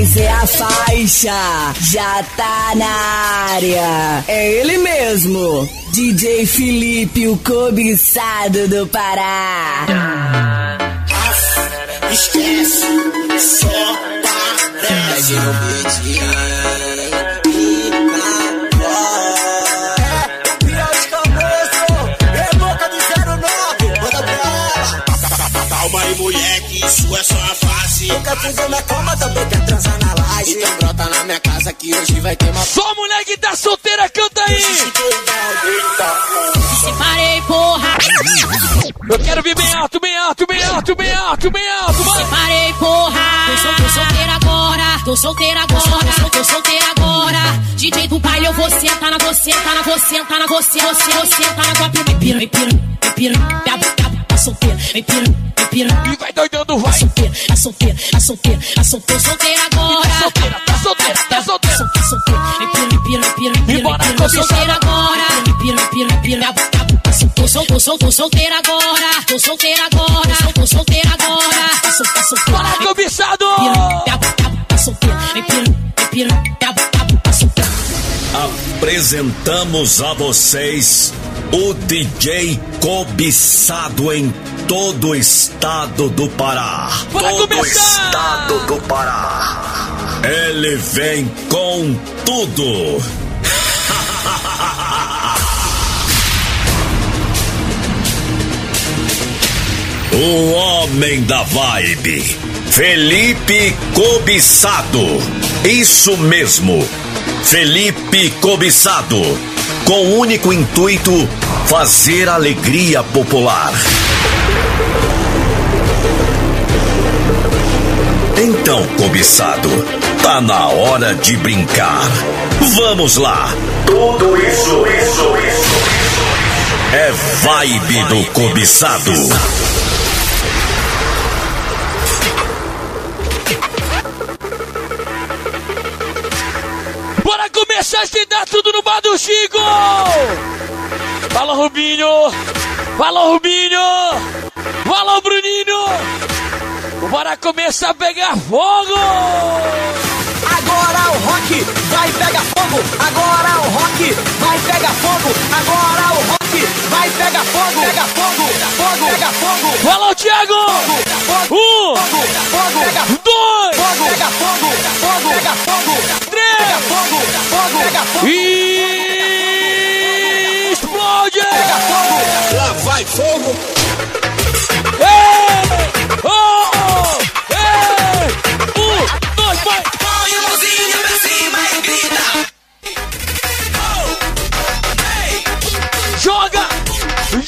6 é a faixa, já tá na área. É ele mesmo, DJ Felipe, o cobiçado do Pará. Esquece, só parece. no Calma aí, moleque, isso é só a. Nunca pisou na cama, também quer transar na laje. Então brota na minha casa que hoje vai ter uma. Só mulher que tá solteira, canta aí! Separei, porra! Eu quero vir bem alto, bem alto, bem alto, bem alto, bem alto, vai! Separei, porra! Tô, sol, tô solteira agora, tô solteira agora, tô, tô solteira agora. DJ do baile, eu vou sentar na você, tá na você, tá na você, você, você, tá na tua pira, pira, me pira, me pira, me abre, tá solteira, me pira, me pira. E vai doidando, vai! Tá solteira, tá solteira, tá solteira, tá solteira, solteira agora. Tá solteira, tá solteira, tá solteira. Tá solteira, me pira, me pira, me pira, me pira, Embora, me pira, cobiçada. solteira agora. Me pira, me pira, sol, tô, sol, tô solteira agora, tô solteira agora, tô, tô solteira agora. Sol, tá solteira. Cobiçado! Tá tá solteira. Apresentamos a vocês o DJ cobiçado em todo o estado do Pará. Bora todo o estado do Pará. Ele vem com tudo. O homem da vibe, Felipe Cobiçado. Isso mesmo, Felipe Cobiçado. Com o único intuito, fazer alegria popular. Então, cobiçado, tá na hora de brincar. Vamos lá. Tudo isso, isso, isso, é vibe do cobiçado. Bora começar a se dar tudo no bar do Chico! Fala, Rubinho! Fala, Rubinho! Fala, Bruninho! Bora começar a pegar fogo! Agora o rock vai pegar fogo. Agora o rock vai pegar fogo. Agora o rock vai pegar fogo. Pega fogo, fogo, pega fogo. Fala, Thiago! Fogo, Um, fogo, fogo, pega dois, fogo, pega fogo, fogo, pega fogo, pega três fogo, fogo, pega fogo, e explode! pega fogo. Lá vai fogo. Ei! Oh!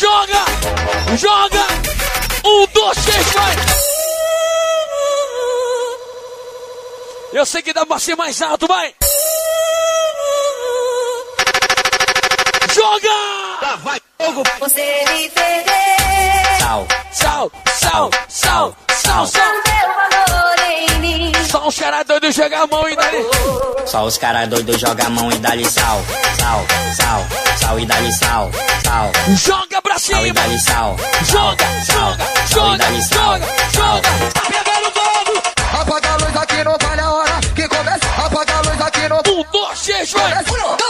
Joga! Joga! Um, dois, três, vai! Eu sei que dá pra ser mais alto, vai! Joga! Lá vai fogo. Você me perdeu, Sal, sal, sal, sal, sal, sal. Só os caras doidos jogam a mão e dali. Só os caras doidos jogam a mão e dá-lhe sal, sal, sal, sal e dá-lhe sal, sal, Joga pra sal e cima! dá-lhe sal, Joga, sal, joga, joga, joga, joga! Tá pegando fogo! Apaga a luz aqui, não vale a hora que começa. Apaga a luz aqui, não Um, dois, três, vai! Um,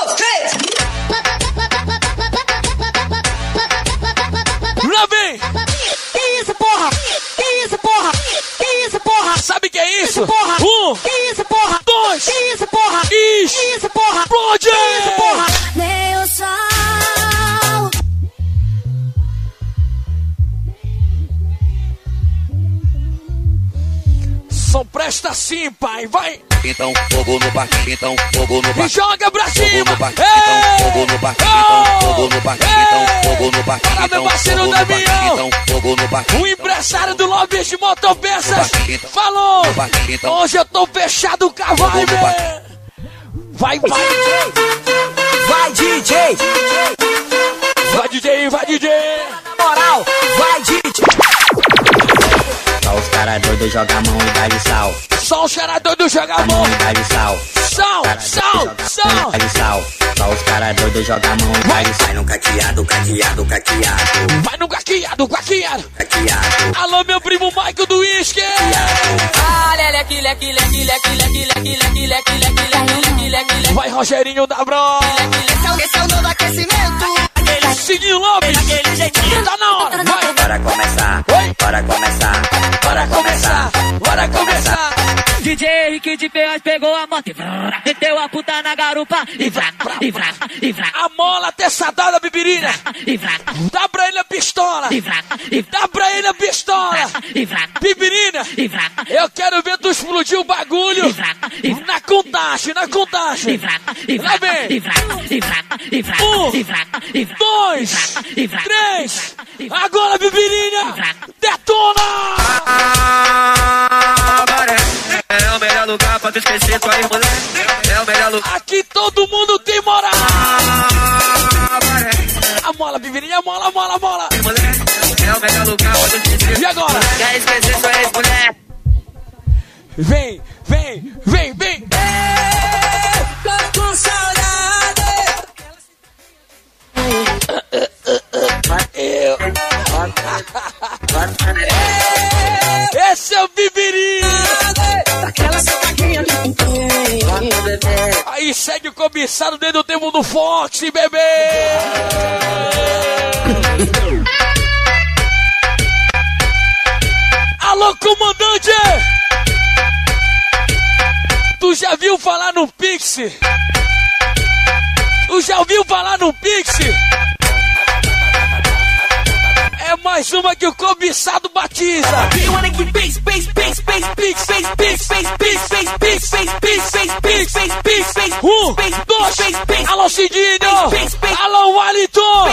Sabe o que é isso? Porra! Um, Que isso, porra? dois, Que isso, porra? Is- Que isso, porra? explode! Que isso, porra? Meu sol, Presta assim, pai, vai! Então fogo no parquinho, então fogo no E parquinho. joga pra Fogo cima! no parquinho, então fogo no parquinho, então fogo no parquinho, então fogo no parquinho, Para, meu então parceiro fogo no Damião. então fogo no parquinho. O empresário do Lobby de Motopeças Então. falou! Então. Hoje eu tô fechado a vibe! Vai, vai! Vai, DJ. Vai, DJ, vai, DJ! doido, joga a mão e dá-lhe sal. Só o xará doido, joga a mão e dá-lhe sal. Sal, sal, sal. Dá-lhe sal. Só os cara doido, joga a mão e dá-lhe sal. Vai no caqueado, caqueado, caqueado. Vai no caqueado, caqueado. Caqueado. Alô, meu primo Michael do Whisky. Vai, Rogerinho da Bro. Esse é o novo aquecimento. Sininho Lopes. Tá na hora. Vai. Bora começar. Para começar, para começar, para começar. DJ Henrique de Ferraz pegou a moto e vrá, meteu a puta na garupa e vrá, e vrá, e vrá, A mola ateçadada, bibirina. e vrá, Dá pra ele a pistola. e vrá, e vrá, Dá pra ele a pistola. e vrá, Bibirina. e vrá, Eu quero ver tu explodir o bagulho. Na contagem, na e contagem. vrá, e Lá vrá, vem. e vrá, e vrá, e vrá, Um, e vrá, e vrá, Dois, e vrá, três. e vrá. Agora, Bibirina. Detona. É o melhor lugar pra tu esquecer tua moleque. É o melhor lugar. Aqui todo mundo tem moral. A mola, Bibirina, a mola, a mola, a mola. É o melhor lugar pra tu esquecer. E agora? Quer esquecer sua ex-mulher? Vem, vem, vem, vem. Tô com saudade. Eu. Esse é o Bibirina. Aquela sentadinha do Aí segue o cobiçado dentro do tempo do Fox, bebê. Alô, comandante! Tu já viu falar no Pix? Tu já ouviu falar no Pix? É mais uma que o cobiçado batiza. Um, dois, alô Cidinho, alô Waliton,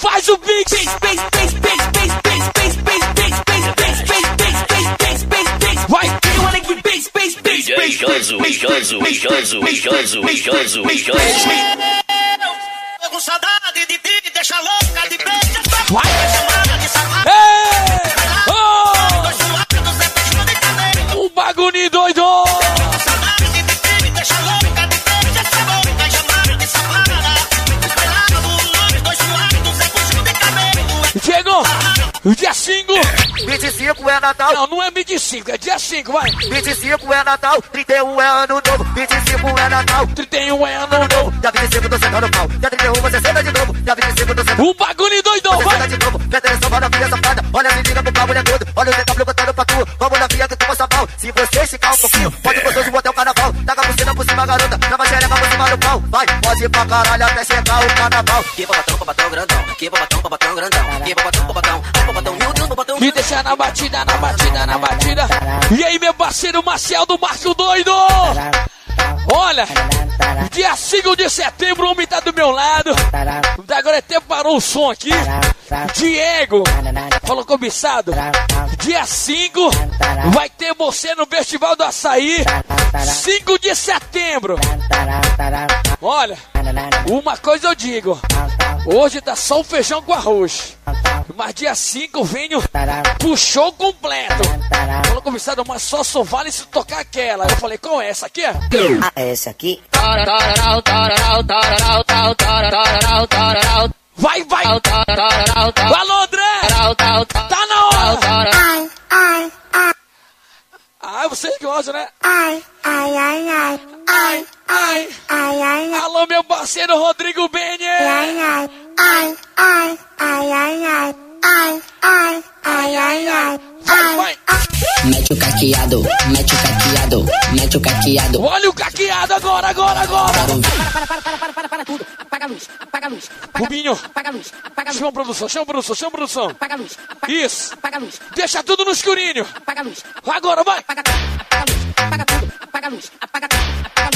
faz o pix. Vai. Mijoso, mijoso, mijoso, mijoso, mijoso, mijoso saudade de ti, deixa louca de beijo. Vai. Chamada de safado. 25 é Natal, Não, não é 25, é dia 5, vai. 25 é Natal, 31 é ano novo, 25 é Natal. 31 é ano novo. Dia 25 tô sentando pau, dia 31 você senta de novo, dia 25 tô sentando Um bagulho doidão, Você senta vai. de novo, ter só na filha safada. Olha, se liga pro pau, mulher todo. Olha o DW botando pra tu. Vamos na via que tu passa pau. Se você esticar um pouquinho, pode gostoso botar o carnaval. Taca a bucina por cima, garota. Leva xereca por cima do pau. Vai, pode ir pra caralho até chegar o carnaval. Que babatão, babatão grandão. Que babatão, babatão grandão. Que babatão, babatão. Ai, babatão. Me deixa na batida, na batida, na batida. E aí, meu parceiro Marcel do Marco Doido? Olha, dia 5 de setembro, o homem tá do meu lado. Agora até parou o som aqui. Diego, falou cobiçado. Dia 5 vai ter você no Festival do Açaí. 5 de setembro. Olha, uma coisa eu digo. Hoje tá só o feijão com arroz. Mas dia 5 o puxou completo. Falou comissário, mas só, só vale se tocar aquela. Eu falei, qual é essa aqui? Ah, é essa aqui? Vai, vai! Alô, André! Tá na hora! Ai, ai, ai. Ah, é vocês gostam, né? Ai, ai, ai, ai. Ai, ai, ai, ai. Alô, meu parceiro Rodrigo Benê! Ai, ai ai, ai, ai, ai, ai, ai, ai, ai, ai, ai, vai! Mete o caqueado, mete o caqueado, mete o caqueado. Olha o caqueado agora, agora, agora! Para, para, para, para, para, para tudo. Apaga a luz, apaga a luz. Apaga, Rubinho, apaga a luz, apaga a luz. chama a produção, chama a produção, chama a produção! Apaga a luz, apaga, Isso! apaga a luz, Deixa tudo no escurinho! apaga a luz. Agora, vai! Apaga, apaga a luz, apaga tudo, apaga a luz, apaga, apaga a luz,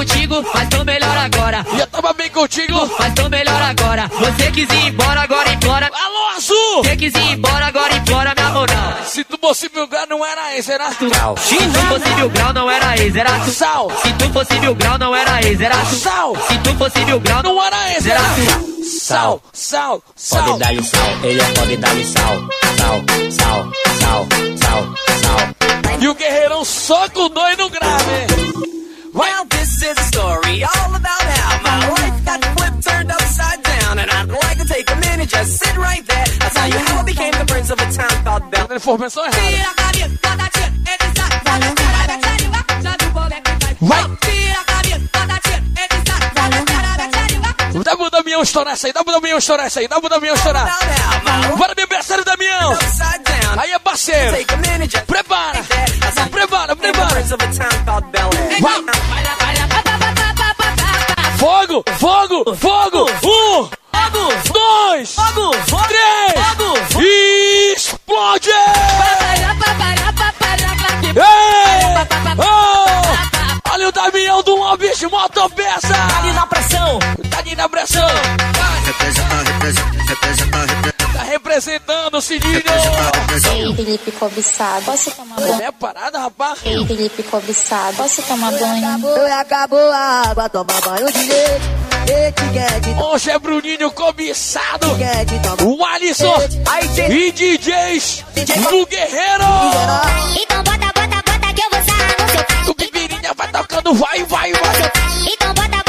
contigo, mas tô melhor agora. Já tava bem contigo! Mas tô melhor agora. Você quis ir embora, agora implora. Alô, Azul! Você quis ir embora, agora implora minha moral. Se tu fosse meu lugar, não era esse, era tu! Se tu fosse mil grau, não era ex, era tu. Sal! Se tu fosse mil grau, não era ex, era tu. Sal! Se tu fosse mil grau, não Não era esse, era tu! Sal, sal, sal! Pode dar-lhe sal, ele é pode dar-lhe sal. Sal, sal, sal, sal, sal. E o guerreirão só com dois no grave. Vai. Well, this is a story all about how my life got flipped, turned upside down. And I'd like to take a minute, just sit right there. I'll tell you how I became the prince of a town called Bell. Informação Dá pro Damião estourar essa aí, dá pro Damião estourar essa aí, dá pro Damião estourar. Bora, parceiro Damião! Aí é parceiro! Prepara! Prepara, prepara! Vai! Fogo, fogo, fogo. Um, fogo, dois, fogo, fogo três. Fogo, fogo. Explode! Ei! Oh! Olha o Damião do Lobis Motopeça! Tá ali na pressão, tá ali na pressão. Tá representando, representando, representando. Representando o Sininho. Felipe cobiçado, posso tomar banho? É parada, rapaz! Ei, Felipe cobiçado, posso tomar banho? Eu acabou a água, toma banho leite. Etiquete, Hoje é Bruninho cobiçado! toma O Alisson e DJs do Guerreiro! Então bota, bota, bota que eu vou sarrar no seu. O Bibirinha vai tocando, vai, vai, vai! Então bota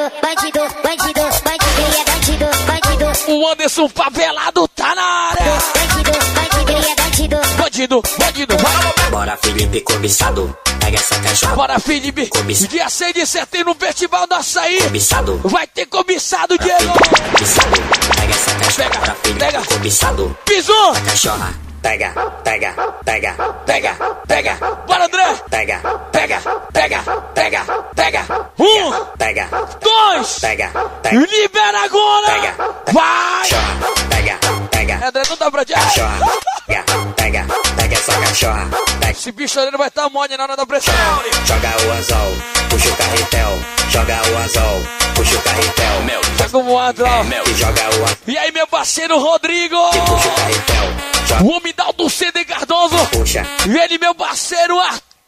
bandido, bandido, bandido, bandido. Ele é bandido, bandido, O Anderson Pavelado tá na área! bandido, bandido. Ele é bandido. Bandido, bandido, vai! Bora, Felipe cobiçado. Pega essa cachorra. Bora, Felipe! Cobiça. Dia 6 de setembro no Festival do Açaí! Cobiçado. Vai ter cobiçado, Diego! Cobiçado. Pega essa cachorra. Pega, Bora, Felipe pega. cobiçado. Pisou! Cachorra. Pega, pega, pega, pega, pega. Bora, André! Pega, pega, pega, pega, pega. Um, Pega, dois! pega, pega. Libera agora! Pega. Vai! Cachorra. Pega, pega. André, não dá pra te... Cachorra. Pega, pega, pega essa cachorra. Pega. Esse bicho ali não vai estar mole na hora da pressão. Joga o anzol, puxa o carretel. Joga o anzol, puxa o carretel. Mel, Tá como e joga o anzol, E aí, meu parceiro Rodrigo! puxa o carretel. Joga, O homem da do CD Cardoso! puxa. E ele, meu parceiro Ar...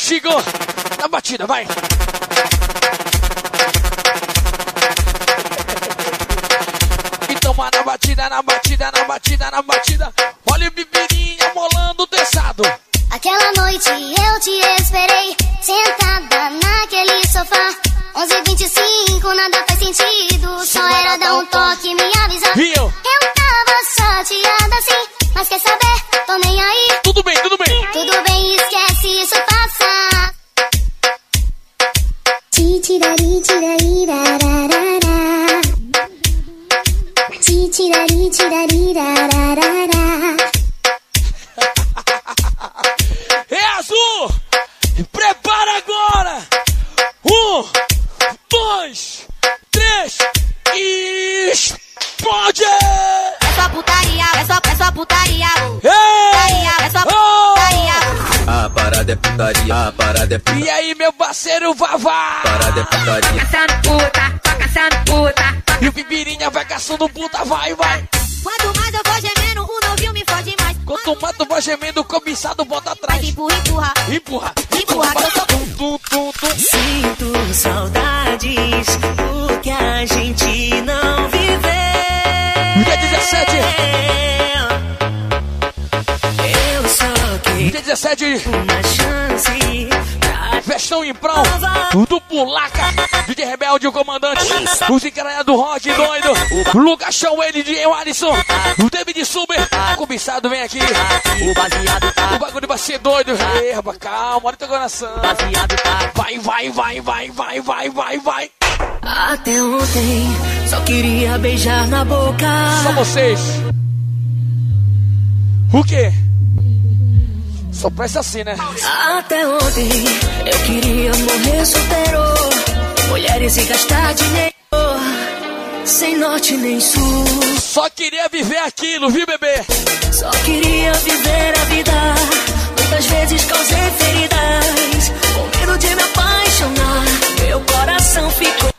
Chico, na batida, vai. E toma na batida, na batida, na batida, na batida. Olha o bibirinha molando o teçado. Aquela noite eu te esperei, sentada naquele sofá. 11h25, nada faz sentido. Só era dar um toque e me avisar. E eu? Eu tava chateada assim, mas quer saber? Tô nem aí. Tudo bem, tudo bem. Tudo Titirari, tirari, rararara. Titirari, tirari, rararara. É azul! Prepara agora! Um, dois, três e explode! É só putaria, é só, é só putaria. Putaria, a parada é putaria, E aí, meu parceiro Vavá? parada é putaria. Caçando puta, tô caçando puta. E o Bibirinha vai caçando puta, vai, vai! Quanto mais eu vou gemendo, o novinho me fode mais. Quanto mais tu vai gemendo, o cobiçado bota Mas atrás. empurra, empurra. Empurra! Empurra, que eu sou Tum, tum, tum, tum. Sinto saudades, 17, uma chance pra festão em prol do Pulaca, DJ Rebelde, o comandante, o Zicaré do Rock doido, o Lucas Chão, ele, DJ Alisson, o David Suber, o cobiçado vem aqui, o tá, o bagulho vai ser doido. Rapaz, calma, olha teu coração. tá. Vai, vai, vai, vai, vai, vai, vai, vai. Até ontem só queria beijar na boca. Só vocês. O quê? Só presta assim, né? Até ontem eu queria morrer solteiro. Mulheres e gastar dinheiro. Sem norte nem sul. Só queria viver aquilo, viu, bebê? Só queria viver a vida. Muitas vezes causei feridas. Com medo de me apaixonar. Meu coração ficou.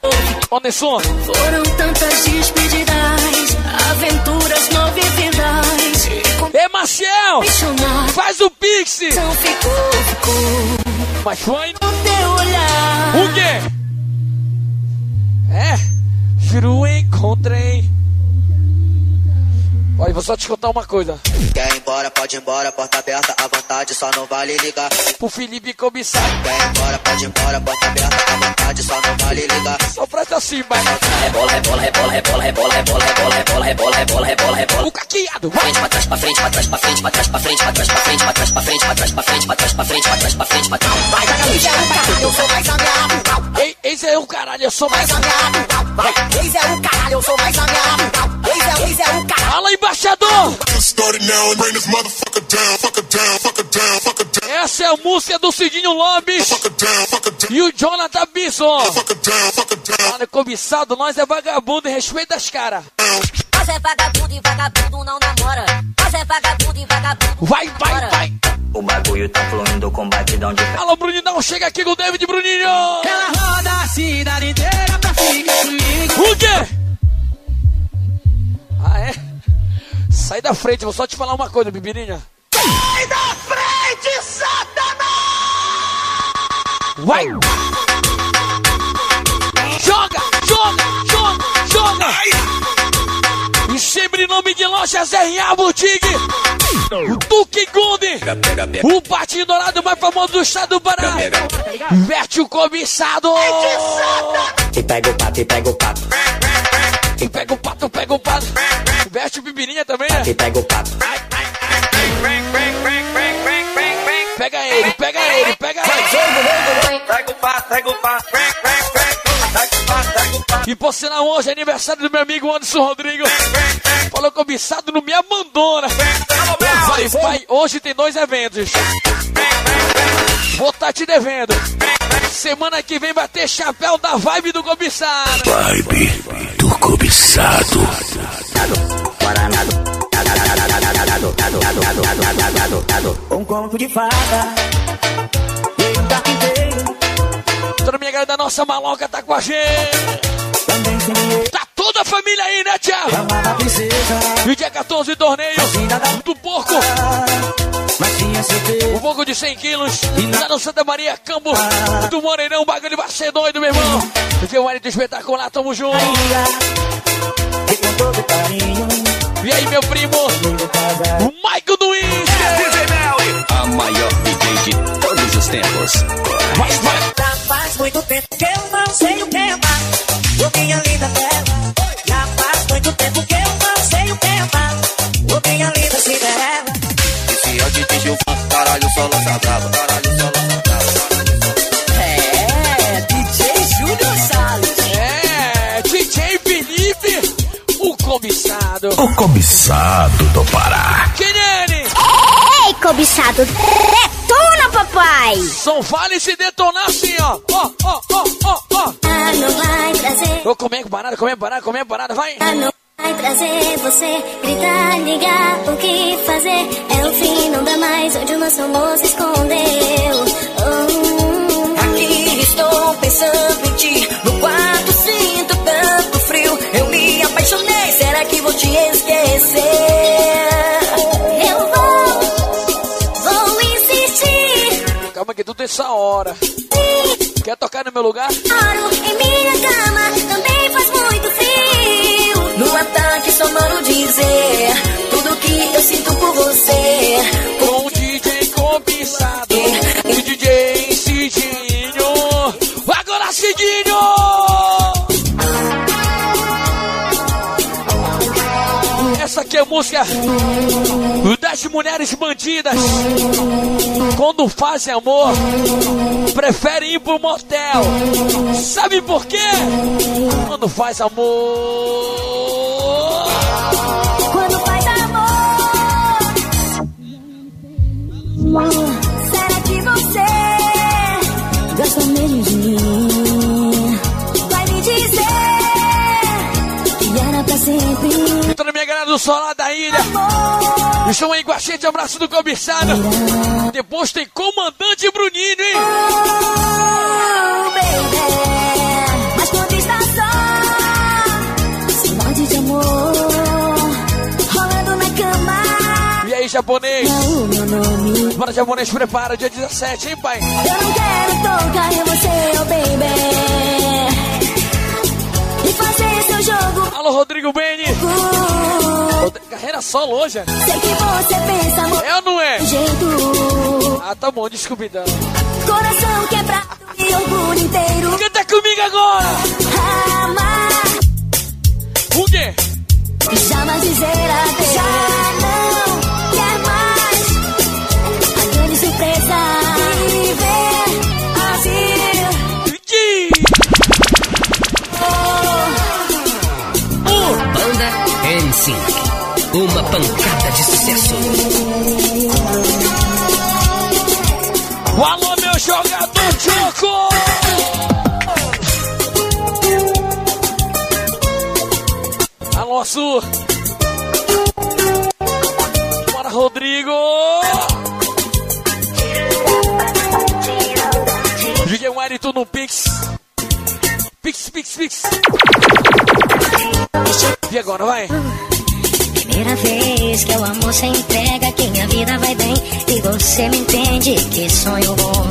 Ó, Nesson. Foram tantas despedidas. Aventuras mal vividas. Ei, Maciel! Faz o pix! ficou, ficou. Mas foi... No teu olhar. O quê? É? Juro, encontrei. Olha, vou só te contar uma coisa. Quer ir embora, pode ir embora, porta aberta, à vontade, só não vale ligar. Pro Felipe cobiçar. Quer ir embora, pode ir embora, porta aberta, à vontade, só não vale ligar. Só presta assim, vai. Rebola, rebola, rebola, rebola, rebola, rebola, rebola, rebola, rebola, rebola, rebola, rebola. O caqueado, vai. Frente pra trás, pra frente, pra trás, pra frente, pra trás, pra frente, pra trás, pra frente, pra trás, pra frente, pra trás, pra frente, pra trás, pra frente, pra trás, pra frente, pra trás. Vai, vai, é caralho, eu sou mais ameaçado. Ei, esse é o caralho, eu sou mais... Ameaçado. Vai. Esse é o caralho, eu sou mais ameaçado. Essa é a música do Cidinho down, e o Jonathan down. Olha, cobiçado, nós é vagabundo e respeita as caras. Nós é vagabundo e vagabundo não namora. Nós é vagabundo e vagabundo. Vai, vai, vai. O bagulho tá fluindo com batidão de Alô, Bruninho, chega aqui com o David Bruninho. Ela roda a cidade inteira pra ficar comigo. O quê? Ah, é? Sai da frente, vou só te falar uma coisa, Bibirinha. Sai da frente, Satanás! Vai! Joga, joga, joga, joga! E sempre em nome de lojas R.A. Boutique, o Duque o patinho dourado mais famoso do estado do Pará. Pega, Verte o cobiçado! E pega o pato, e pega o pato, E pega o pato, pega o pato. Veste o Bibirinha também, né? e pega o pato. Pega ele, pega ele, pega ele. Pega o pato, pega o o o pato. E por sinal, hoje é aniversário do meu amigo Anderson Rodrigo. Falou cobiçado, não me abandona. Falei, pai, hoje tem dois eventos. Vou estar te devendo. Semana que vem vai ter chapéu da vibe do cobiçado. Vibe do cobiçado. Um conto de fada. E um carpinteiro. Toda minha galera da nossa maloca tá com a gente. Também. Tá toda a família aí, né, Tia? Amava princesa. E dia 14, torneio do porco. O porco de 100 quilos. Lá no Santa Maria, Campo. Do Moreirão, o bagulho vai ser doido, meu irmão. Porque o marido espetacular, tamo junto. Com todo carinho. E aí, meu primo? O Michael do Insta. A maior DJ de todos os tempos. Vai, vai. Já faz muito tempo que eu não sei o que é amar. Ô minha linda bela. Já faz muito tempo que eu não sei o que é amar. Ô minha linda Cinderela. Esse é o DJ Gilvan, caralho, só lança brava, caralho, só O cobiçado do Pará. Kenene, Ei, cobiçado. Detona, papai. só vale se detonar assim, ó. Ó, ó, ó, ó, ó. Ah, não vai trazer. Ô, comendo parada, comendo parada, comendo parada, vai. Ah, não vai trazer você. Gritar, ligar, o que fazer? É o fim, não dá mais onde o nosso amor se escondeu. Oh, Aqui estou pensando em ti. No quarto sinto tanto frio. Eu me apaixonei. Será que vou te esquecer? eu vou, vou insistir. Calma que tudo tem essa hora. Quer tocar no meu lugar? Moro em minha cama, também faz muito frio. No ataque mando dizer que é música das mulheres bandidas. Quando fazem amor, preferem ir pro motel. Sabe por quê? Quando faz amor. Quando faz amor. Será que você gosta mesmo? E toda minha galera do Solar da Ilha. Estão aí com a gente, abraço do cobiçado. Depois tem comandante Bruninho, hein? Oh, baby, mas quando está só, morde de amor, rolando na cama. E aí, japonês? Bora, japonês, prepara, dia 17, hein, pai? Eu não quero tocar em você, oh baby. Alô, Rodrigo Beni. Carreira solo hoje. é? Sei que você pensa, amor. É ou não é? Jeito, Ah, tá bom, desculpa então. coração quebrado e orgulho inteiro. Canta comigo agora! Amar, O quê? jamais dizer adeus. Já Uma pancada de sucesso. Alô, meu jogador Choco! Alô, Su! Bora, Rodrigo! DJ Wellington no Pix. Pix, Pix, Pix. E agora, vai? Primeira vez que o amor se entrega, que minha vida vai bem. E você me entende, que sonho bom.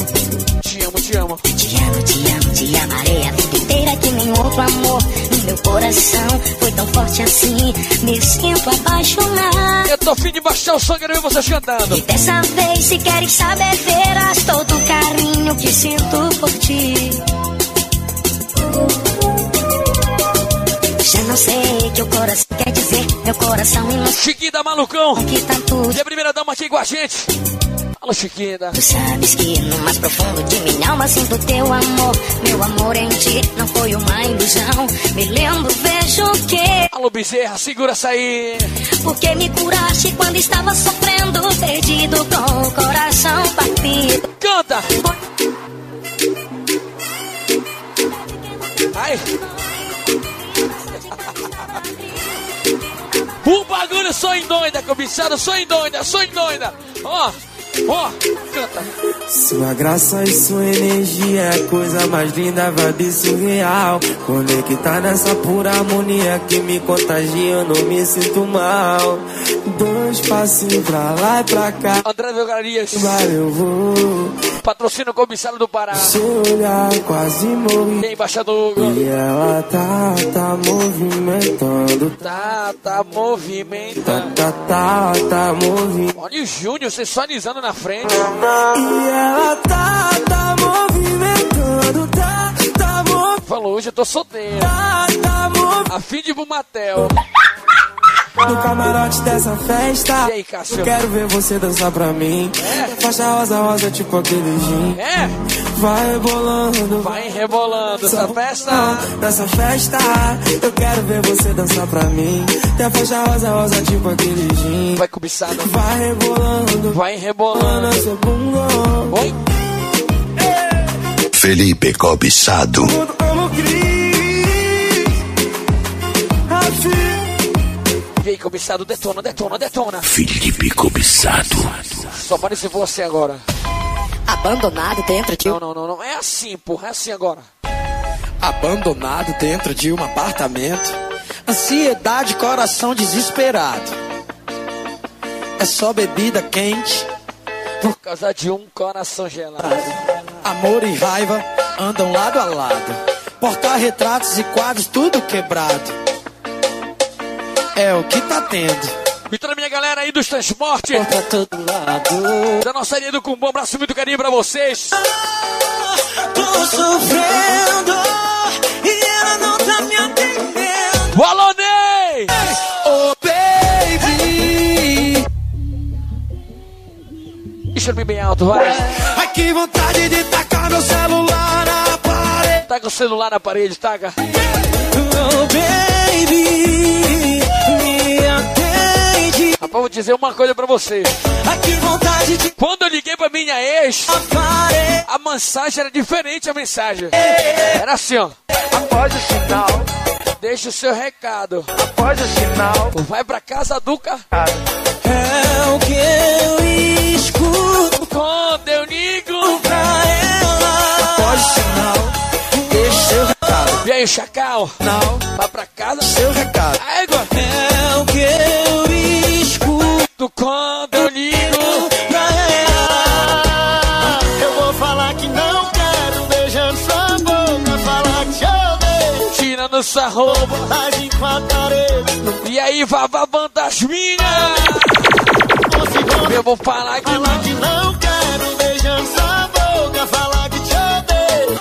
Te amo, te amo. Te amo, te amo, te amarei a vida inteira que nem outro amor. No meu coração foi tão forte assim, me sinto apaixonado. Eu tô fim de baixar o som, quero ver vocês cantando. E dessa vez, se queres saber, verás todo o carinho que sinto por ti. Já não sei que o coração dizer, meu coração inocente. Chiquinha Malucão. Tá. E a primeira dama aqui com a gente. Alô, Chiquinha. Tu sabes que no mais profundo de minha alma sinto teu amor. Meu amor em ti não foi uma ilusão. Me lembro, vejo que. Alô, Bezerra, segura essa aí. Porque me curaste quando estava sofrendo, perdido com o coração partido. Canta! Ai! O bagulho só endoida, cobiçada, só endoida, só endoida. Ó, ó, canta. Sua graça e sua energia é a coisa mais linda, vibe surreal. Conectar nessa pura harmonia que me contagia, eu não me sinto mal. Dois passinhos pra lá e pra cá. André Velgarias. Valeu, vou. Patrocínio cobiçado do Pará. Seu olhar quase morri. E embaixador. E ela tá, tá movimentando. Tá, tá Tá, movimentando. tá, tá, tá movimentando. Olha o Júnior sensualizando na frente. E ela tá, tá movimentando. Tá, tá movimentando. Falou, hoje eu tô solteiro. Tá, tá movimentando. A fim de Bumatel. No camarote dessa festa. E aí? Eu quero ver você dançar pra mim. Faixa rosa, rosa, tipo aquele gin. É? Vai rebolando. Vai rebolando essa festa. Nessa festa, eu quero ver você dançar pra mim. Tem a faixa rosa, rosa, tipo aquele gin. Vai cobiçado. Vai rebolando. Vai rebolando. Oi? Felipe Cobiçado. Amo Cris. Assim. E aí, cobiçado, detona, detona, detona. Felipe Cobiçado. Só parece você agora. Abandonado dentro de Não, não, não, não. É assim, porra. É assim agora. Abandonado dentro de um apartamento. Ansiedade, coração desesperado. É só bebida quente. Por causa de um coração gelado. Amor e raiva andam lado a lado. Portar-retratos e quadros, tudo quebrado. É o que tá tendo. E toda a minha galera aí dos transportes. Pra todo lado. Da nossa linha do Cumbom. Um abraço muito carinho pra vocês. Tô sofrendo. E ela não tá me atendendo. O Alô, Ney! Oh, baby. Deixa eu bem alto, vai. Ai, que vontade de tacar meu celular na. Taca o celular na parede, taca. Oh, baby. Me atende. Rapaz, vou dizer uma coisa pra você. Vontade de Quando eu liguei pra minha ex, parede. a mensagem era diferente, a mensagem. Era assim, ó. Após o sinal. Deixa o seu recado. Após o sinal. Vai pra casa do carro. É o que eu escuto quando eu ligo aí, Chacal? Não. Vai pra casa. Seu recado. Égua. É o que eu escuto quando eu ligo pra ela. Eu vou falar que não quero beijando sua boca. Falar que te odeio. Tirando sua roupa. E aí, babando as minhas. Eu vou falar que falar que não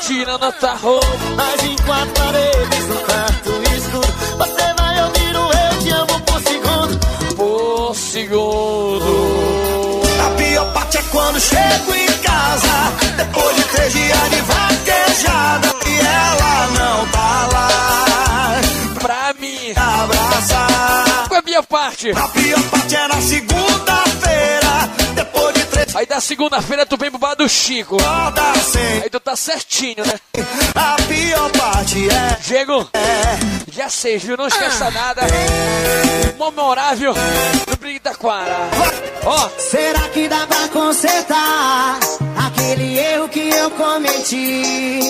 Tirando a tua roupa. Mas em quatro paredes, no quarto escuro. Você vai ouvir o eu te amo por segundo. Por segundo. A pior parte é quando chego em casa. Depois de três dias de vaquejada. E ela não tá lá. Pra mim. Abraçar. Qual é a minha parte? A pior parte é na segunda-feira. Aí da segunda-feira tu vem pro bar do Chico. Aí tu tá certinho, né? A pior parte é. Diego, É. dia 6, viu? Não esqueça nada. Memorável do Brinque da Quara. Ó, Será que dá pra consertar aquele erro que eu cometi?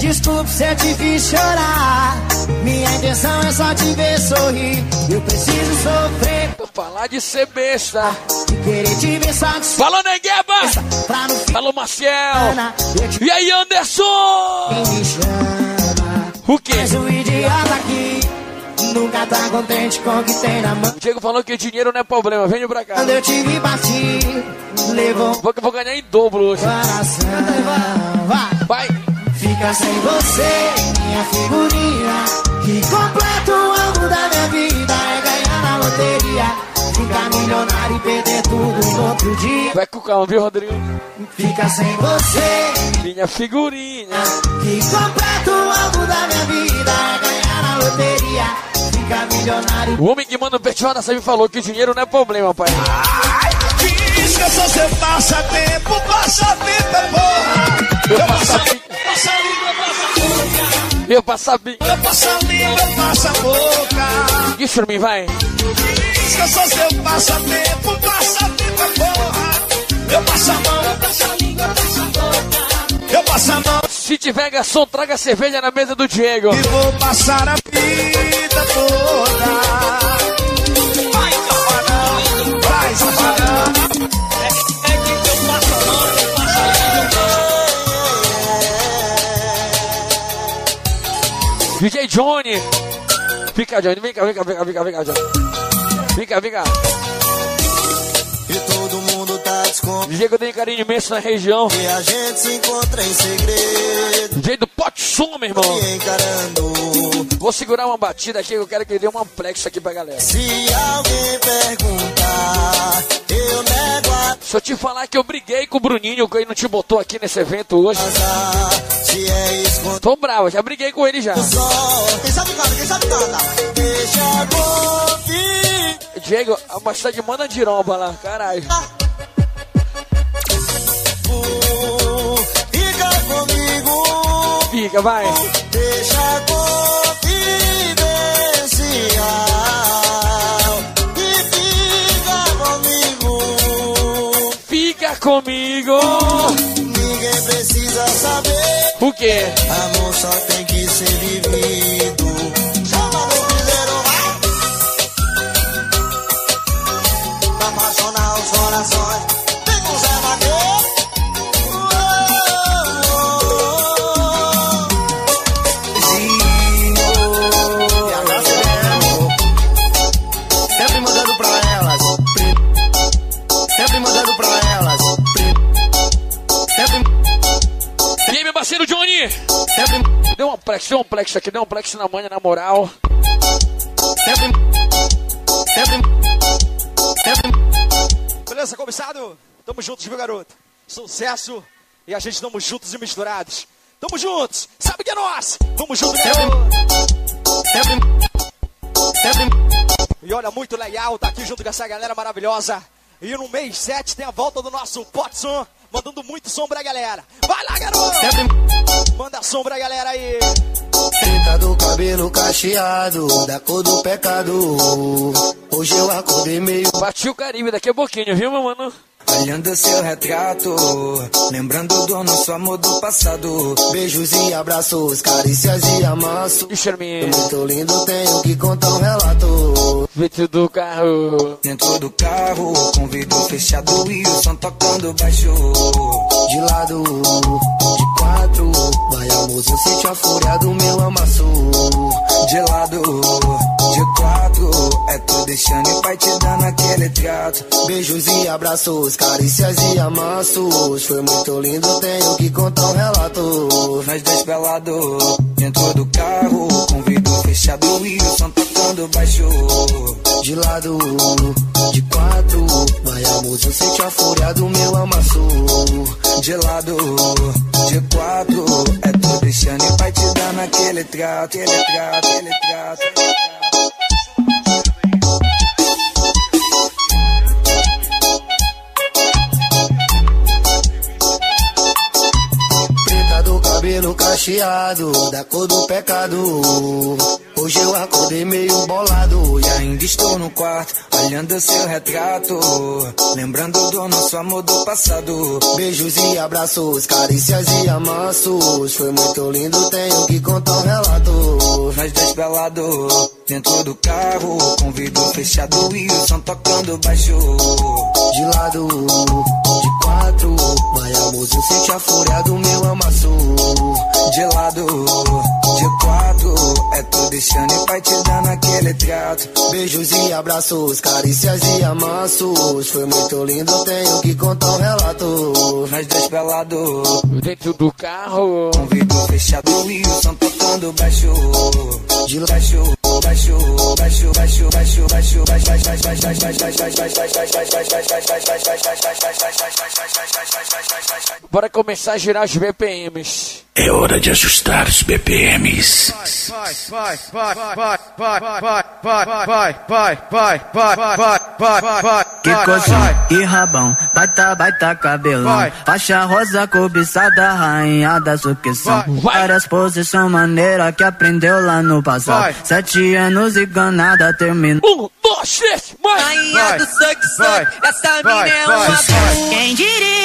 Desculpe se eu te fiz chorar. Minha intenção é só te ver sorrir. Eu preciso sofrer vou falar de ser besta. e querer te ver satisfeito. Falou, Negueba! Falou, Maciel! te E aí, Anderson? quem me chama. O quê? Mas o idiota aqui nunca tá contente com o que tem na mão. Diego falou que dinheiro não é problema. Vem pra cá. Quando eu te vi partir, levou Vou, vou ganhar em dobro hoje. coração. Vai. Vai! Fica sem você, minha figurinha. Que completo o amo da minha vida é ganhar na loteria. Ficar milionário e perder tudo no outro dia. Vai com calma, viu, Rodrigo? Fica sem você, Minha figurinha. que completo o amo da minha vida é ganhar na loteria. Ficar milionário. O homem que manda o Petiol da Sabe falou que dinheiro não é problema, pai. Diz que eu sou seu passatempo, passatempo porra. Eu Eu passo a bica. Eu passo a língua, passa a boca. Diz pra mim, vai. Diz que eu sou seu passatempo, passatempo é porra. Eu passo a mão, eu passo a língua, passo a boca. Eu passo a mão Se tiver garçom, traga cerveja na mesa do Diego. e vou passar a vida toda. DJ Johnny. Vem cá, Johnny. Vem cá, vem cá, vem cá, vem cá, vem cá, Johnny. Vem cá, vem cá. E todo mundo tá desconfiado. Diego tem carinho imenso na região. E a gente se encontra em segredo. DJ do Pote Som, meu irmão. Vou segurar uma batida aqui que eu quero que ele dê uma amplex aqui pra galera. Se alguém perguntar, eu nego a Se eu te falar que eu briguei com o Bruninho, que ele não te botou aqui nesse evento hoje. é. Tô bravo, já briguei com ele já. Só. Quem sabe canta, quem sabe canta. Deixa confiar. Diego, a bastante de manda diromba lá, caralho. Fica, vai. Deixa confidencial. E fica comigo. Fica comigo. Ninguém precisa saber. O quê? Amor só tem que ser vivido. Chama no piseiro, vai. Pra apaixonar os corações. Parceiro Johnny? Sempre, Deu um plex, deu um plex aqui, deu um plex na manhã, na moral. sempre, sempre, sempre. Beleza, cobiçado? Tamo juntos, viu, garoto? Sucesso e a gente estamos juntos e misturados. Tamo juntos, sabe que é nós? Vamos juntos, garoto! E olha, muito legal tá aqui junto com essa galera maravilhosa. E no mês 7 tem a volta do nosso Potson, mandando muito som pra galera. Vai lá, garoto! Manda som pra galera aí. Preta do cabelo cacheado, da cor do pecado. Hoje eu acordei meio. Bati o Caribe daqui a pouquinho, viu, meu mano? Olhando seu retrato, lembrando do nosso amor do passado. Beijos e abraços, carícias e amassos. Charminha. Muito lindo, tenho que contar um relato. Dentro do carro. Dentro do carro, com vidro fechado e o som tocando baixo. De lado, de quatro, vai amor, eu sente a fúria do meu amasso. De lado, de quatro, é tu deixando e vai te dando aquele trato. Beijos e abraços, carícias e amassos. Foi muito lindo, tenho que contar um relato. Nós dois pelados, dentro do carro, com vidro fechado e o som tocando baixo. De lado, de quatro, vai amor, eu sente a fúria do meu amasso. De lado, de quatro, é tu deixando e vai te dando aquele trato, aquele trato. Aquele trato. Cabelo cacheado, da cor do pecado. Hoje eu acordei meio bolado. E ainda estou no quarto, olhando seu retrato. Lembrando do nosso amor do passado. Beijos e abraços, carícias e amassos. Foi muito lindo, tenho que contar um relato. Nós dois pelados, dentro do carro, com vidro fechado e o som tocando baixo. De lado, de quatro, vai amor, eu sente a fúria do meu amasso. De lado, de quatro, é tu deixando e vai te dando aquele trato. Beijos e abraços, carícias e amassos. Foi muito lindo, tenho que contar um relato. Nós dois pelados, Dentro do carro. com vidro fechado e o som tocando baixo. De baixo, Bora começar a girar os BPMs. É hora de ajustar os BPMs. Que cozinha e rabão, baita, baita cabelão. Faixa rosa cobiçada, rainha da sucção. Várias posições maneira que aprendeu lá no passado. Sete anos e ganada terminou. Um, dois, três. Rainha do sucção. Essa mina é uma Quem diria?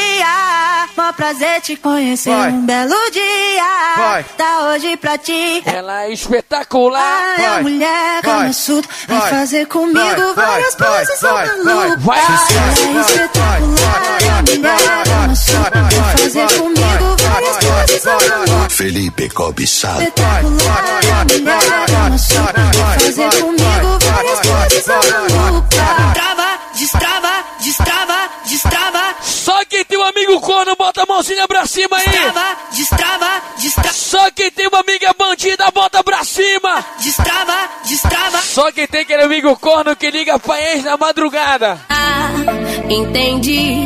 Mó prazer te conhecer. Um belo dia dia. Vai. Tá hoje pra ti. Ela é espetacular. Ah, é mulher, vai. Sutra, vai. fazer comigo vai. várias coisas vai. vai. maluca. Ela é espetacular. É mulher, Kama Sutra, vai fazer comigo várias coisas maluca. Felipe Cobiçado. Espetacular. É mulher, Kama Sutra, vai fazer comigo várias coisas maluca. Trava, destrava, destrava, destrava. Só quem tem um amigo corno, bota a mãozinha pra cima aí. Destrava, destrava, destrava. Só quem tem uma amiga bandida, bota pra cima. Destrava, destrava. Só quem tem aquele amigo corno que liga pra ex na madrugada. Ah, entendi.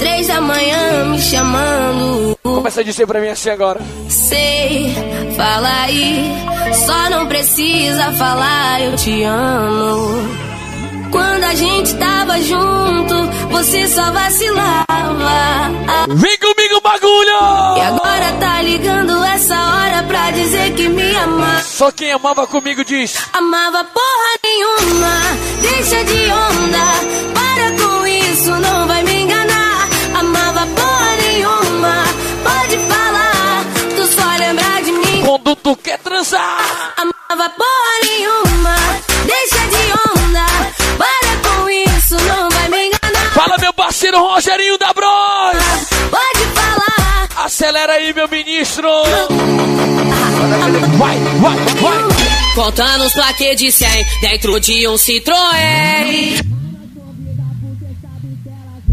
Três da manhã me chamando. Começa a dizer pra mim assim agora. Sei, fala aí. Só não precisa falar, eu te amo. Quando a gente tava junto, você só vacilava. Vem comigo, bagulho! E agora tá ligando essa hora pra dizer que me ama. Só quem amava comigo diz. Amava porra nenhuma, deixa de onda. Para com isso, não vai me enganar. Amava porra nenhuma, pode falar. Tu só lembra de mim. Quando tu quer transar. Amava porra nenhuma, parceiro Rogerinho da Bros. Pode falar. Acelera aí, meu ministro. Vai, vai, vai. Contando os plaquês de 100 dentro de um Citroën.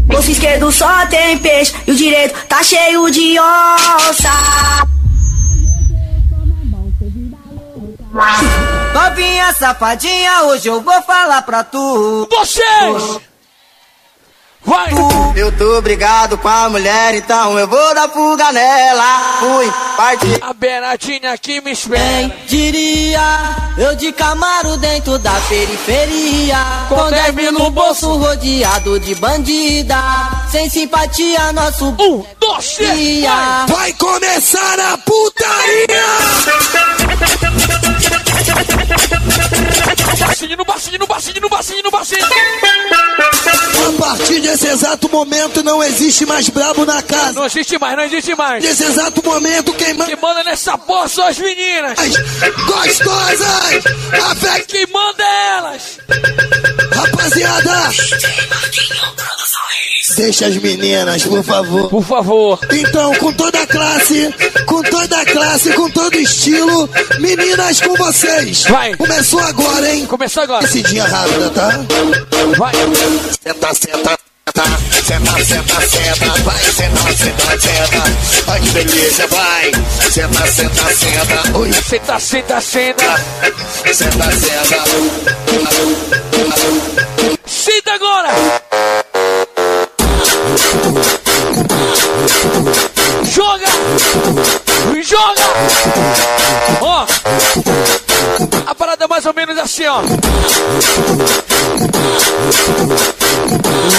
Bolso esquerdo só tem peixe e o direito tá cheio de onça. Novinha safadinha, hoje eu vou falar pra tu. Vocês! Vai! Eu tô brigado com a mulher, então eu vou dar fuga nela. Fui, parti. A Bernardinha aqui me espera. Quem diria, eu de Camaro dentro da periferia. Com deve no bolso rodeado de bandida. Sem simpatia, nosso um, dois, três, Vai começar a putaria! Bacinho no bacinho, no bacinho, no bacinho, no bacinho. A partir desse exato momento não existe mais brabo na casa. Não existe mais, não existe mais. Nesse exato momento quem manda. Quem manda nessa porra são as meninas. As gostosas! A fé... Quem manda é elas! Rapaziada! Deixa as meninas, por favor. Por favor. Então, com toda a classe, com toda a classe, com todo estilo, meninas com vocês. Vai. Começou agora, hein? Começou agora. Esse dia rápido, tá? Vai. Senta, senta. Senta, senta, senta, vai, senta, senta, senta. Ai que delícia, vai. Senta, senta, senta. Oi. Senta, senta, senta. Senta, senta. Senta agora. Joga. Joga. Ó. A parada é mais ou menos assim, ó.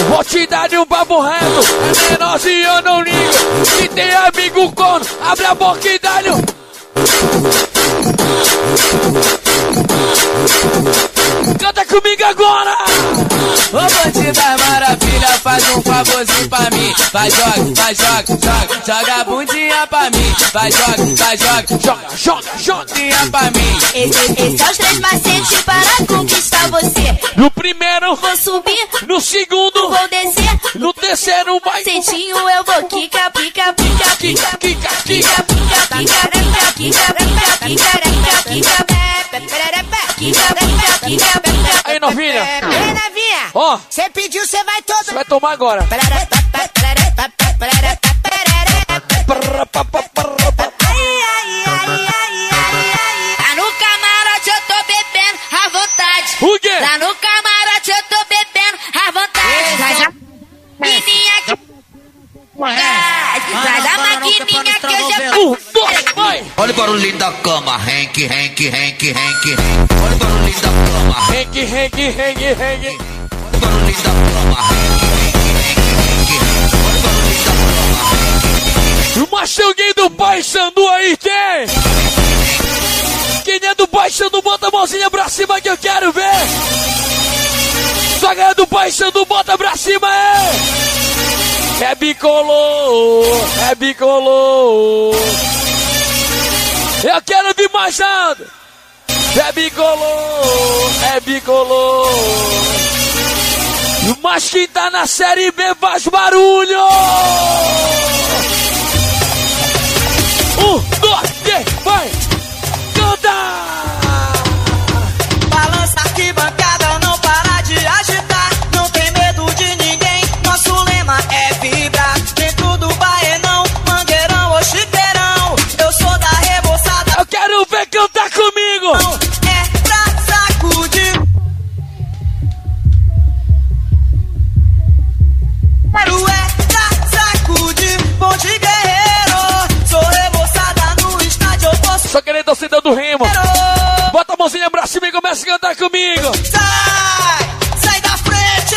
Vou te dar um papo reto. É menorzinho, eu não ligo. Se tem amigo corno, abre a boca e dá-lhe um. Canta comigo agora! Ô bandida maravilha, faz um favorzinho pra mim. Vai, joga, vai, joga, joga, joga a bundinha pra mim. Vai, joga, vai, joga, joga, joga, joga. Bundinha pra mim. Esse, esse é os três macetes para conquistar você. No primeiro, Vou subir, no segundo, vou descer. no terceiro, vai. Macetinho eu vou quica, pica, pica, pica, Kika, pica, kika. pica, pica, pica, pica, pica, pica, pica, pica, pica, pica, pica. Aí, novinha. Ei, novinha, Ó, você pediu, você vai todo. você vai tomar agora. Barulhinho da cama, Hank, Hank, Hank, Hank. Olha o barulhinho da cama, Hengue, hengue, hengue, hengue. olha o barulhinho da cama, Hank, Hank, Hank, Hank. Olha o barulhinho da cama, Hank. Mas tem alguém do Pai Sandu aí, tem? Quem é do Pai Sandu, bota a mãozinha pra cima que eu quero ver. Só é do Pai Sandu, bota pra cima, é. É bicolor, é bicolor. Eu quero vir alto. É bicolor, é bicolor. Mas quem tá na série B faz barulho. Um, dois, três, vai! Só querendo torcida do Remo. Bota a mãozinha pra cima e começa a cantar comigo. Sai! Sai da frente!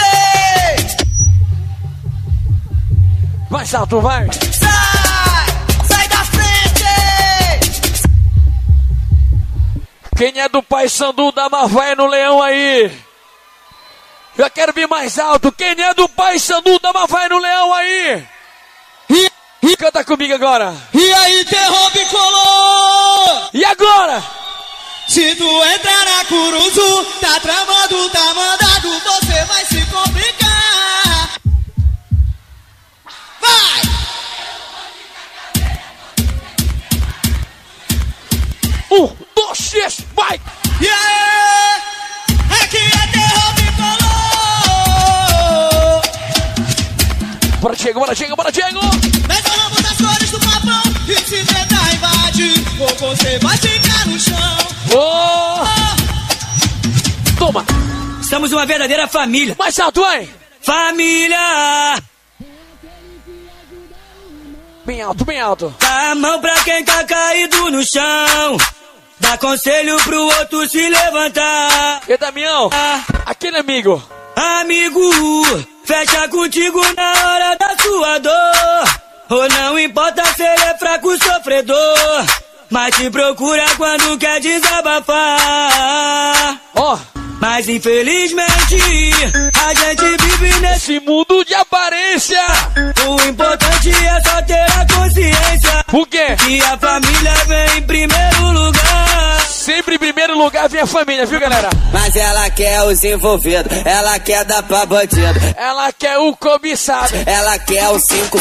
Mais alto, vai! Sai! Sai da frente! Quem é do Pai Sandu da Mavaia no Leão aí? Eu quero vir mais alto. Quem é do Pai Sandu da Mavaia no Leão aí? E, e canta comigo agora. E aí, terror bicolor! E agora? Se tu entrar na Curuzu, tá tramando, tá mandado, você vai se complicar. Vai! Um, dois, três, vai! E aí? É terror Bora, Diego, bora, Diego, bora, Diego! Mete o ramo das cores do papão e se tentar invadir, ou você vai ficar no chão. Oh! Toma! Somos uma verdadeira família. Mais alto, hein? Família! Bem alto, bem alto. Dá a mão pra quem tá caído no chão. Dá conselho pro outro se levantar. E Damião, aquele amigo. Amigo, fecha contigo na hora da sua dor. Ou não importa se ele é fraco sofredor. Mas te procura quando quer desabafar. Ó, Mas infelizmente, a gente vive nesse mundo de aparência. O importante é só ter a consciência. O quê? Que a família vem em primeiro lugar. Sempre em primeiro lugar vem a família, viu, galera? Mas ela quer os envolvidos, ela quer dar pra bandido. Ela quer o cobiçado. Ela quer o 5-5.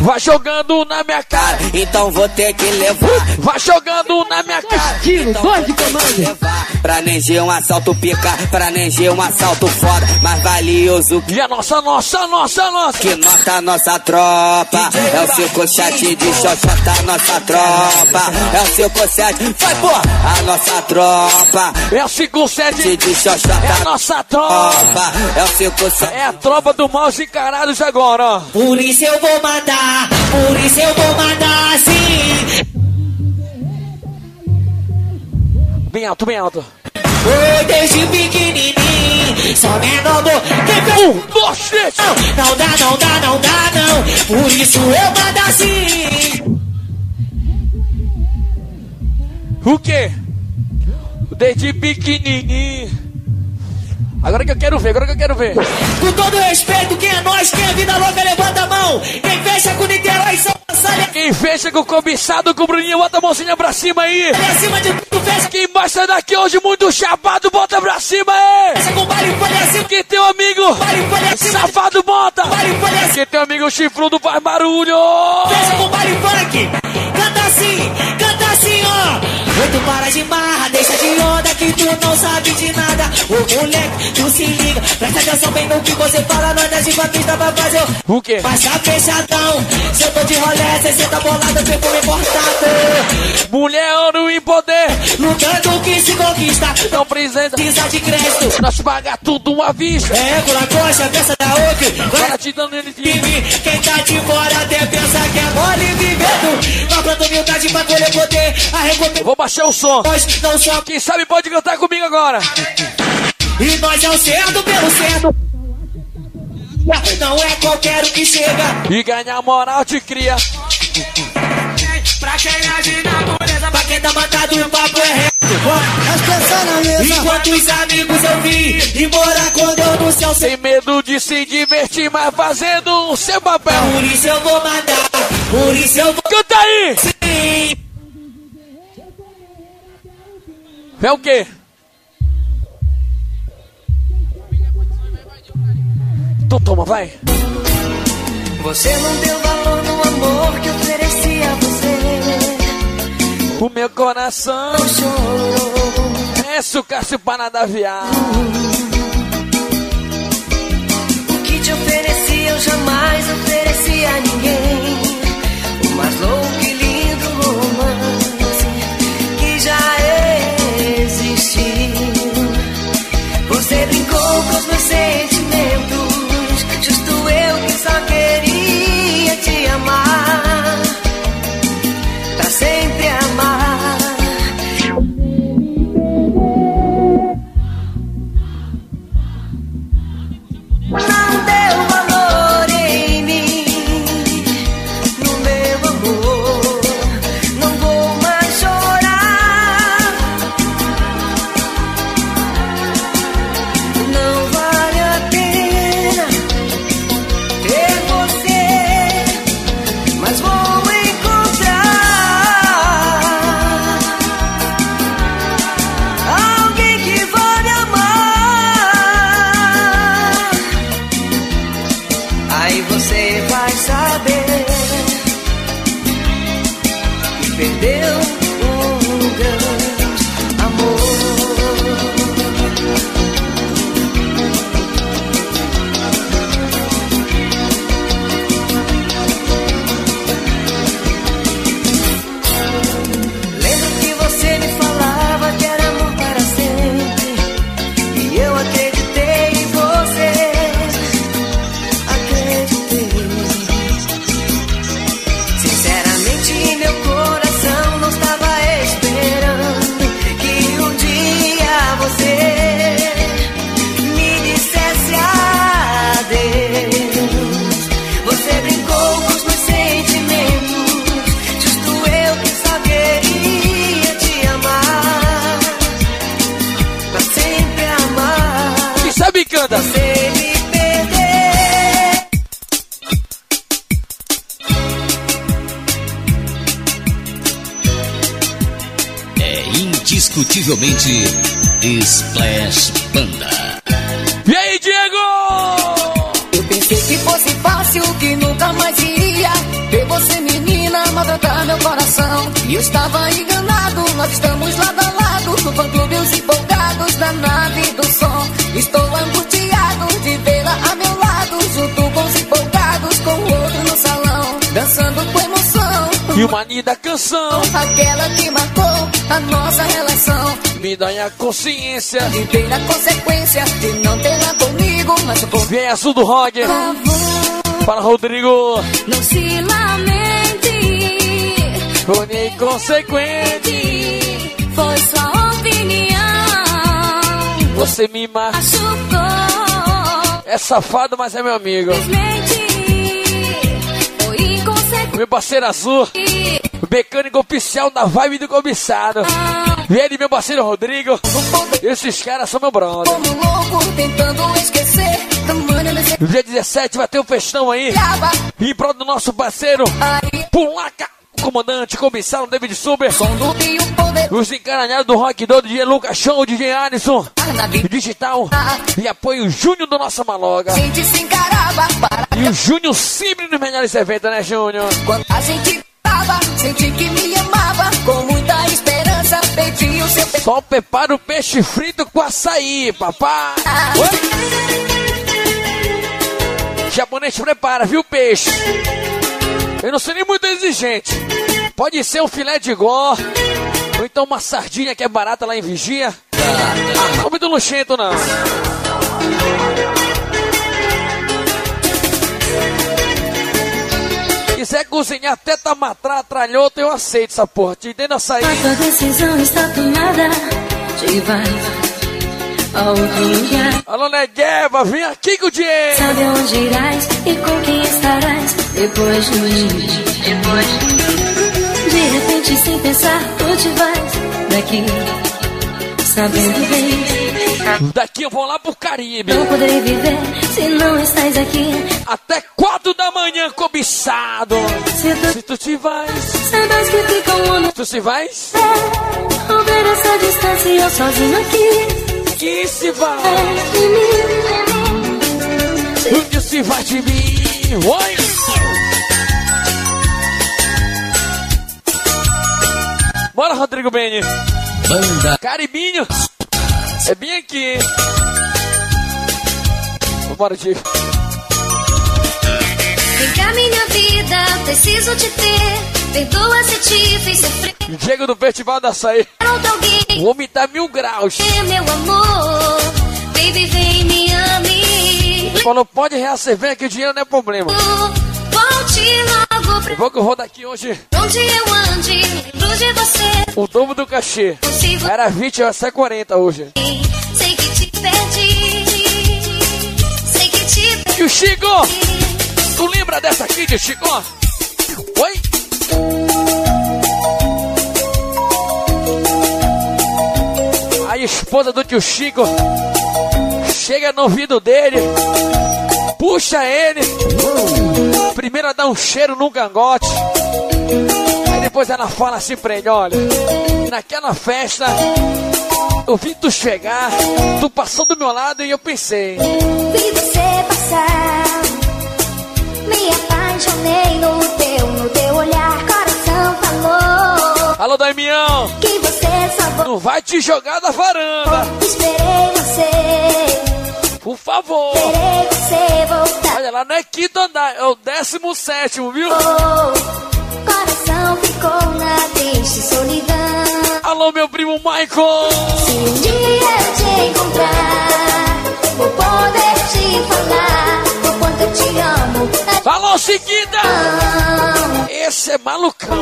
Vai jogando na minha cara. Então vou ter que levar. Vai jogando na minha cara. Estilo, voz de comando. Pra Nenê um assalto pica, pra Nenê um assalto foda, mais valioso. E a nossa, nossa, nossa, nossa. Que nota nossa tropa. É o 57 de xoxota, nossa tropa. É o 57, vai porra. A nossa tropa. É o 57 de xoxota. É a nossa tropa. É o 57. É a tropa do maus encarados agora. Por isso eu vou mandar, por isso eu vou mandar sim. Bem alto, bem alto. Foi desde pequenininho, só menor do que. Um, dois, três. Não, não dá, não dá, não dá, não. Por isso eu mando assim. O quê? Desde pequenininho. Agora que eu quero ver, agora que eu quero ver. Com todo respeito, quem é nós, quem é vida louca, levanta a mão. Quem fecha com Niterói, São Gonçalo. Quem fecha com o cobiçado, com o Bruninho, bota a mãozinha pra cima aí. Pra cima de tudo, fecha. Quem sair daqui hoje muito chapado, bota pra cima aí. Fecha com baile, folha acima. Quem tem um amigo Baile, folha acima. safado, bota. Baile, folha acima. Quem tem um amigo chifrudo, faz barulho. Fecha com baile funk. Canta assim, canta assim, ó. Tu para de marra, deixa de onda que tu não sabe de nada. Ô moleque, tu se liga, presta atenção bem no que você fala. Nós pra pista pra fazer o. O quê? Passa fechadão. Se eu tô de rolé, cê senta bolada, perfume importado. Mulher, ouro e poder. Lutando que se conquista. Não precisa. Pisa de crédito. Nós paga tudo uma vista. É, com a coxa, peça da outra. Agora te dando ele de. Quem tá de fora até pensa que é mole vivendo. Nós planta humildade pra colher poder. A recompensa. Baixar o som. Nós não somos. Quem sabe pode cantar comigo agora. E nós é o certo pelo certo. Não é qualquer um que chega. E ganhar moral te cria. Pra quem age na dureza, pra quem tá matado o papo é reto. na mesa. Enquanto os amigos eu vi embora quando eu no céu Sem medo de se divertir, mas fazendo o seu papel. Por isso eu vou mandar, por isso eu vou. Canta aí! Sim. É o quê? Tu toma, vai. Você não deu valor no amor que ofereci a você. O meu coração chorou. é sucasse para nada viar. O que te ofereci eu jamais ofereci a ninguém. O mais louco e lindo romance Brincou com os meus sentimentos. E uma linda canção. Aquela que marcou a nossa relação. Me dá a consciência de ter a consequência de não tê-la comigo, mas eu vou Vem azul do rock. Para Rodrigo. Não se lamente. Foi inconsequente. Foi sua opinião. Você me machucou. É safado, mas é meu amigo. Inconsequente. Meu parceiro azul. Mecânico oficial da vibe do cobiçado. E ele, meu parceiro Rodrigo. Esses caras são meu brother. No dia 17 vai ter um festão aí. Em prol do nosso parceiro. Pulaca. Comandante, comissário David Super. Os encaranhados do Rock do DJ Lucas Show, DJ Alisson. Digital. E apoio Júnior do nossa maloga. E o Júnior sempre nos melhores eventos, né, Júnior? quando a gente tava, senti que me amava. Com muita esperança, pedi o seu pe- Só prepara o peixe frito com açaí, papai. Japonês prepara, viu, peixe? Eu não sou nem muito exigente. Pode ser um filé de gó, ou então uma sardinha que é barata lá em Vigia. Não muito luxento, não. Quiser cozinhar até tamatrar, tralhota, eu aceito essa porra. Te dando açaí. A tua decisão está tomada. Te vai a outro lugar. Alô, Negueba, vem aqui com o dinheiro. Sabe onde irás e com quem estarás depois do Depois De repente, sem pensar, tu te vais daqui. Sabendo bem, Daqui eu vou lá pro Caribe. não poderei viver se não estás aqui. Até quatro da manhã, cobiçado. Se tu, Se tu te vais, saibas que fica um ano tu se vais, ao ver essa distância eu sozinho aqui. Que se vai. O que se vai de mim? Oi! Bora, Rodrigo Beni. Banda Caribinho. É bem aqui. Vambora, Diego. Vem cá, minha vida, preciso te ter. Perdoa se te fiz sofrer. Diego do Festival da Açaí. Outro alguém, O homem tá mil graus. meu amor. Baby, vem, me ame. Falou, pode reacer, vem que o dinheiro não é problema. Volte logo pra Eu vou que eu vou daqui hoje. onde eu ande. Lembro de você. O dobro do cachê. Era 20, vai ser 40 hoje. Sei que te perdi. Sei que te perdi. E o Chico? Tu lembra dessa aqui de Chico? Oi? Esposa do tio Chico chega no ouvido dele, puxa ele, primeiro dá um cheiro no cangote, aí depois ela fala assim pra ele: olha, naquela festa eu vi tu chegar, tu passou do meu lado e eu pensei. Vi você passar. Me apaixonei no teu, no teu olhar. Coração falou Alô, Damião! que você só Não vai te jogar da varanda! Esperei você. Por favor! Esperei você voltar. Olha lá, não é quinto andar, é o décimo sétimo, viu? Coração ficou na triste solidão. Alô, meu primo Michael! Se um dia eu te encontrar, vou poder te falar o quanto eu te amo. Alô, Chiquita! Esse é malucão!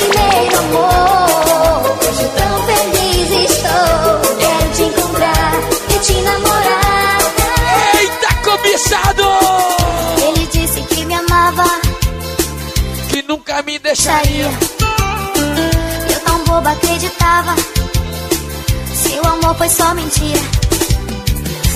Primeiro amor, hoje tão feliz estou. Quero te encontrar e te namorar. Eita, cobiçado! Ele disse que me amava, Que nunca me deixaria. eu tão boba acreditava. Seu amor foi só mentira.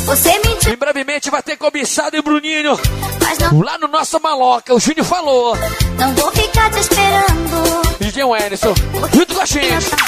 Você mentiu, Em brevemente vai ter cobiçado e Bruninho não, lá no nosso maloca. O Júnior falou. não vou ficar te esperando. DJ Wellington, junto com a gente.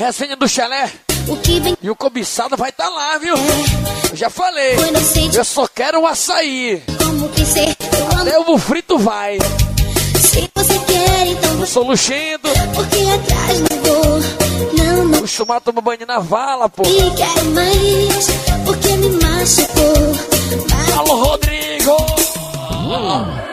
Resenha do chalé. O que vem E o cobiçado vai estar lá, viu? Eu já falei. Eu só quero um açaí. Até o frito vai. Se você quer, então Eu sou luxendo. Porque atrás não vou. Não, não Costumar tomar banho na vala, pô. te quero mais. Porque me machucou. Alô, Rodrigo! Foi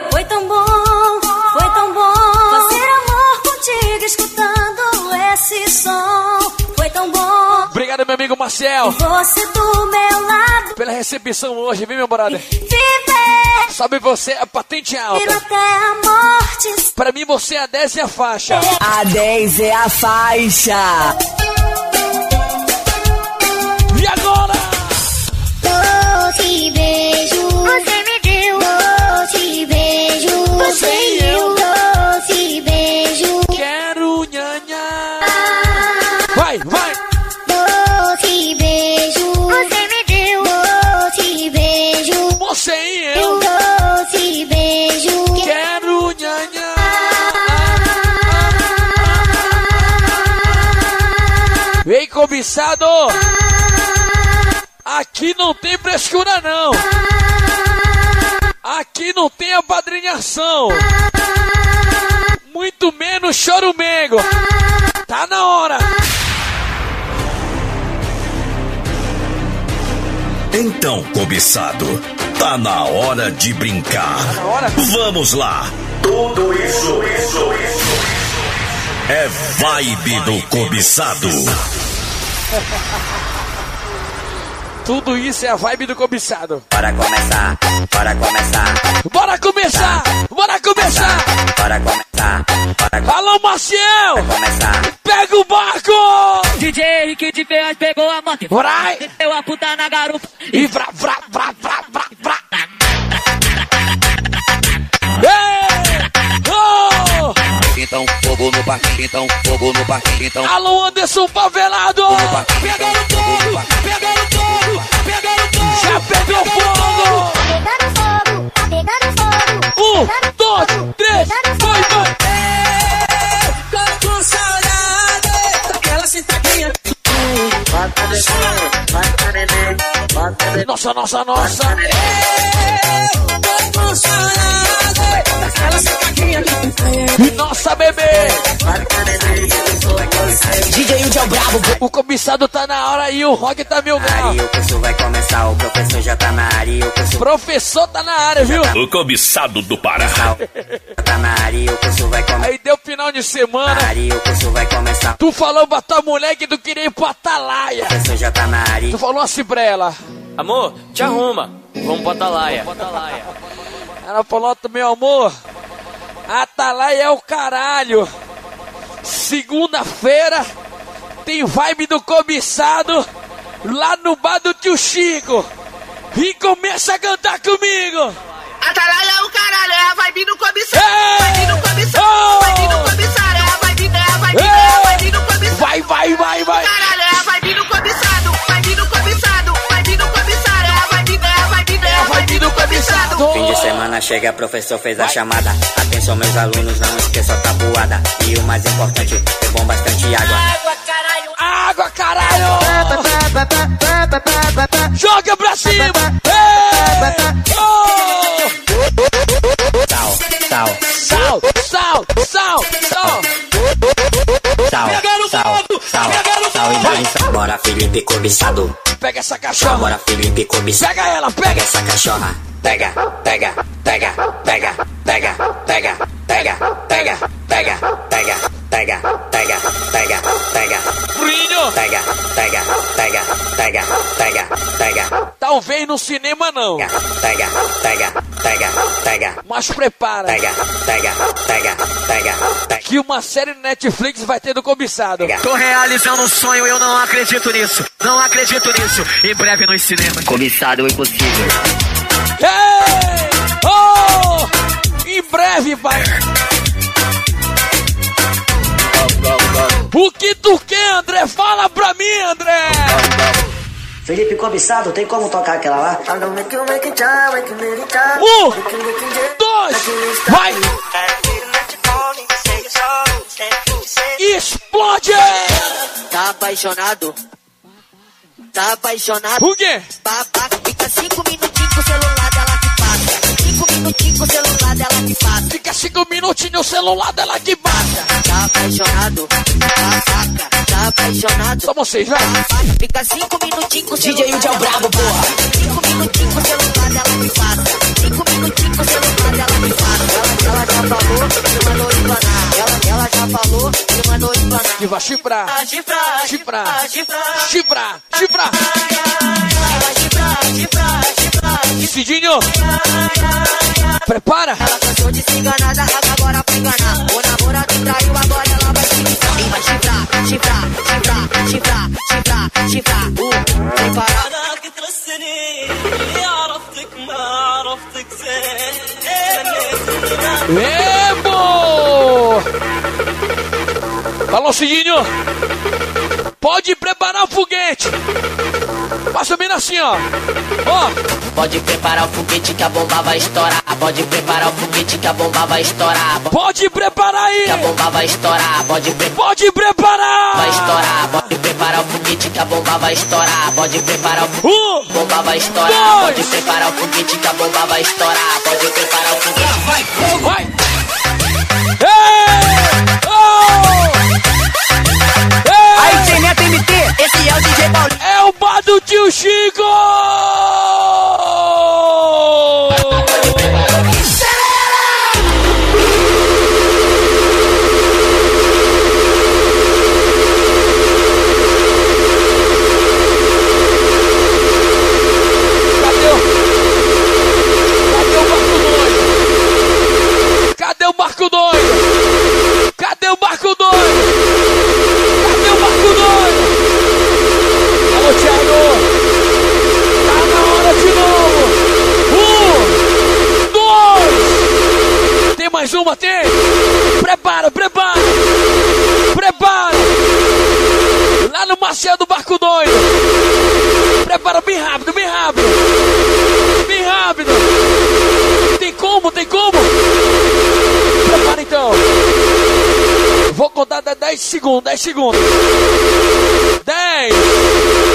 esse som. Foi tão bom Obrigado, meu amigo Marcel, você do meu lado pela recepção hoje, viu, meu brother? viver Sabe você, a patente alta. até a morte. Pra mim, você é a 10 e a faixa. A 10 é a faixa. E agora? Doce beijo, você me deu. Doce beijo, Você Ei, cobiçado! Aqui não tem frescura, não. Aqui não tem apadrinhação. Muito menos chorumengo. Tá na hora. Então, cobiçado, tá na hora de brincar. hora? Vamos lá. Tudo isso, isso, isso. É vibe do cobiçado. Tudo isso é a vibe do cobiçado. Bora começar, bora começar, Bora começar! Bora começar! bora começar, bora Alô, Maciel! começar. Pega o barco! DJ Henrique de Ferraz pegou a moto e Vai! deu a puta na garupa. E vrá, vrá, vrá, vrá, vrá, vrá. Então fogo no parquinho, então fogo no parquinho, então Alô, Anderson Pavelado! pegando fogo, pegando fogo, pegando fogo. Já pegou fogo! pegando fogo, tá pegando fogo. Um, dois, três, vai, vai! Tô com saudade daquela sentadinha. Neném, bota neném, bota neném. Nossa, nossa, nossa! Tô daquela que. E nossa, bebê! DJ o Dial Bravo. O cobiçado tá na hora e o rock tá mil grau. Aí o curso vai começar, o professor já tá na área, o curso Professor tá na área, viu? O cobiçado do Pará. já tá na área, o curso vai começar. Aí deu final de semana. O curso vai começar. Tu falou pra tua mulher que tu queria ir pra Atalaia. O professor já tá na área. Tu falou assim pra ela. Amor, te arruma. Vamos pra Atalaia. Ela falou, meu amor, Atalaia é o caralho. Segunda-feira tem vibe do cobiçado lá no bar do tio Chico. E começa a cantar comigo. Atalaia é o caralho, é a vibe do cobiçado. Ei! Vibe do cobiçado, Oh! vibe do cobiçado. É a vibe, é a vibe, é a vibe do cobiçado. Vai, vai, vai, vai. Caralho, é a vibe do cobiçado. Fim de semana chega, professor fez a chamada. Atenção, meus alunos, não esqueça a tabuada. E o mais importante, bebam bastante água. Água, caralho! Joga pra cima! Ei! Oh! Sal, sal, sal, sal! sal, sal, sal, e. Bora, Felipe cobiçado. Pega essa cachorra! Bora, Felipe cobiçado. Pega ela, Pega pega! essa cachorra. Pega, pega, pega, pega, pega, pega, pega, pega, pega, pega, pega, pega, pega, pega. Bruninho! Pega, pega, pega, pega, pega, pega. Talvez no cinema não. Pega, pega, pega, pega, pega. Mas prepara. Pega, pega, pega, pega, pega. Que uma série no Netflix vai ter do cobiçado. Tô realizando um sonho, eu não acredito nisso. Não acredito nisso. Em breve nos cinemas. Cobiçado o impossível. Ei! Oh! Em breve vai. O que tu quer, André? Fala pra mim, André! Felipe Cobiçado, tem como tocar aquela lá? Um, dois, vai! Explode! Tá apaixonado? Tá apaixonado? O quê? Babaca, fica cinco minutinhos com o celular minutinhos com o celular dela que passa. Fica cinco minutinhos no celular dela que passa. Tá apaixonado? Babaca, tá apaixonado? Só vocês, vai! Babaca, fica cinco minutinhos com o celular DJ Udi é brabo, porra. Cinco minutinhos com o celular dela que passa. Cinco minutinhos com o celular dela que passa. Ela, ela já falou que mandou explanar. Ela, ela já falou que mandou explanar. Que vai chifrar, Chifrar, chifrar, chifrar, chifrar, chifrar. Ela chifrar, chifrar, chifrar. Cidinho, prepara. Ela cansou de se enganar, dá agora pra enganar. O namorado traiu, agora ela vai se enganar. E vai chifrar, chifrar, chifrar, chifrar, chifrar, chifrar. Uh, sem parar. Emo! Falou, Cidinho. Pode preparar o foguete. Passa bem assim, ó. Ó, Pode preparar o foguete que a bomba vai estourar. Pode preparar o foguete que a bomba vai estourar. pode preparar aí. Que a bomba vai estourar. Pode preparar. Pode preparar. Vai estourar, pode preparar o foguete que a bomba vai estourar. Pode preparar o Um, bomba vai estourar. dois. Pode preparar o foguete que a bomba vai estourar. Pode preparar o foguete. Vai, vai. Ei! Contar 10 segundos, 10 segundos! 10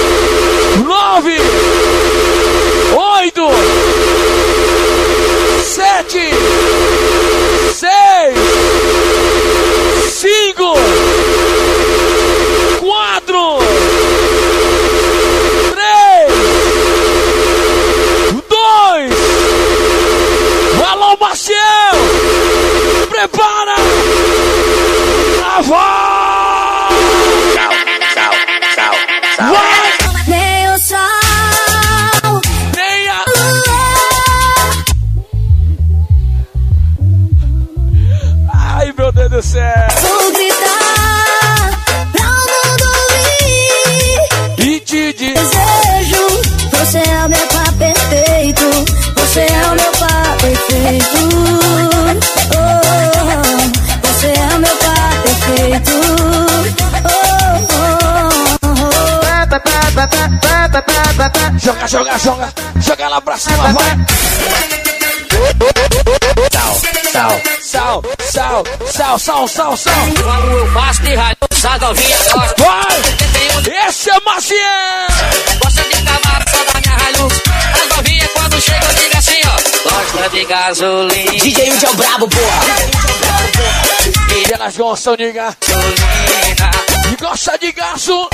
Joga, joga, joga, lá pra cima, vai! Sal, Sal, sal, sal, sal, sal, sal! Quando eu faço de raio, essa novinha gosta. Vai! Esse é Maciel! Gosta de cavalo, só da minha Hilux. As novinhas quando chega eu digo assim, ó. Gosta de gasolina. DJ Udi é o brabo, porra. E elas gostam de gasolina. E gosta de gaso.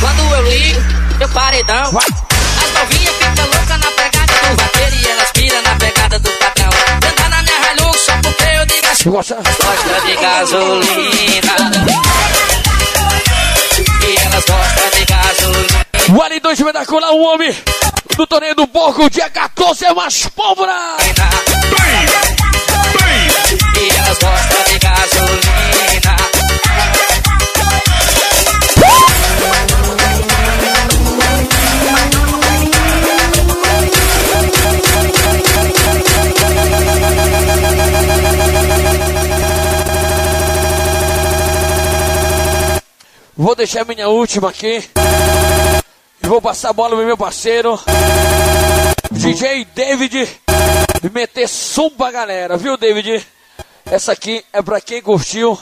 Quando eu ligo, eu paredão. As novinhas ficam loucas na pegada do vaqueiro e elas piram na pegada do patrão. Tenta na minha Hilux só porque eu digo assim. Gosta? De gasolina. E elas gostam de gasolina. O Ali 2 vai dar colar o homem do torneio do porco, dia 14 é mais pólvora. E elas gostam de gasolina. Vou deixar minha última aqui. E vou passar a bola pro meu parceiro. DJ David. E meter som pra galera, viu, David? Essa aqui é pra quem curtiu.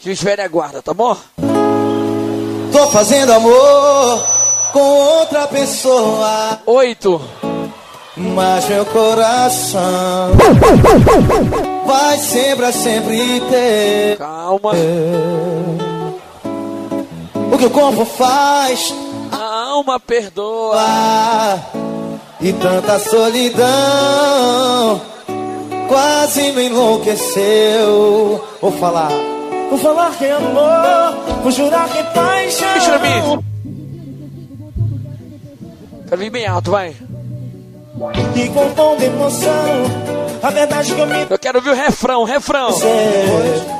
Que espere a guarda, tá bom? Tô fazendo amor com outra pessoa. Oito. Mas meu coração vai sempre, sempre ter. Calma. O que o corpo faz, a alma perdoa. E tanta solidão quase me enlouqueceu. Vou falar, vou falar que é amor, vou jurar que é paixão. Deixa mim. Quero vir bem alto, vai. E com tom de emoção, a verdade que eu me. Eu quero ouvir o refrão, refrão.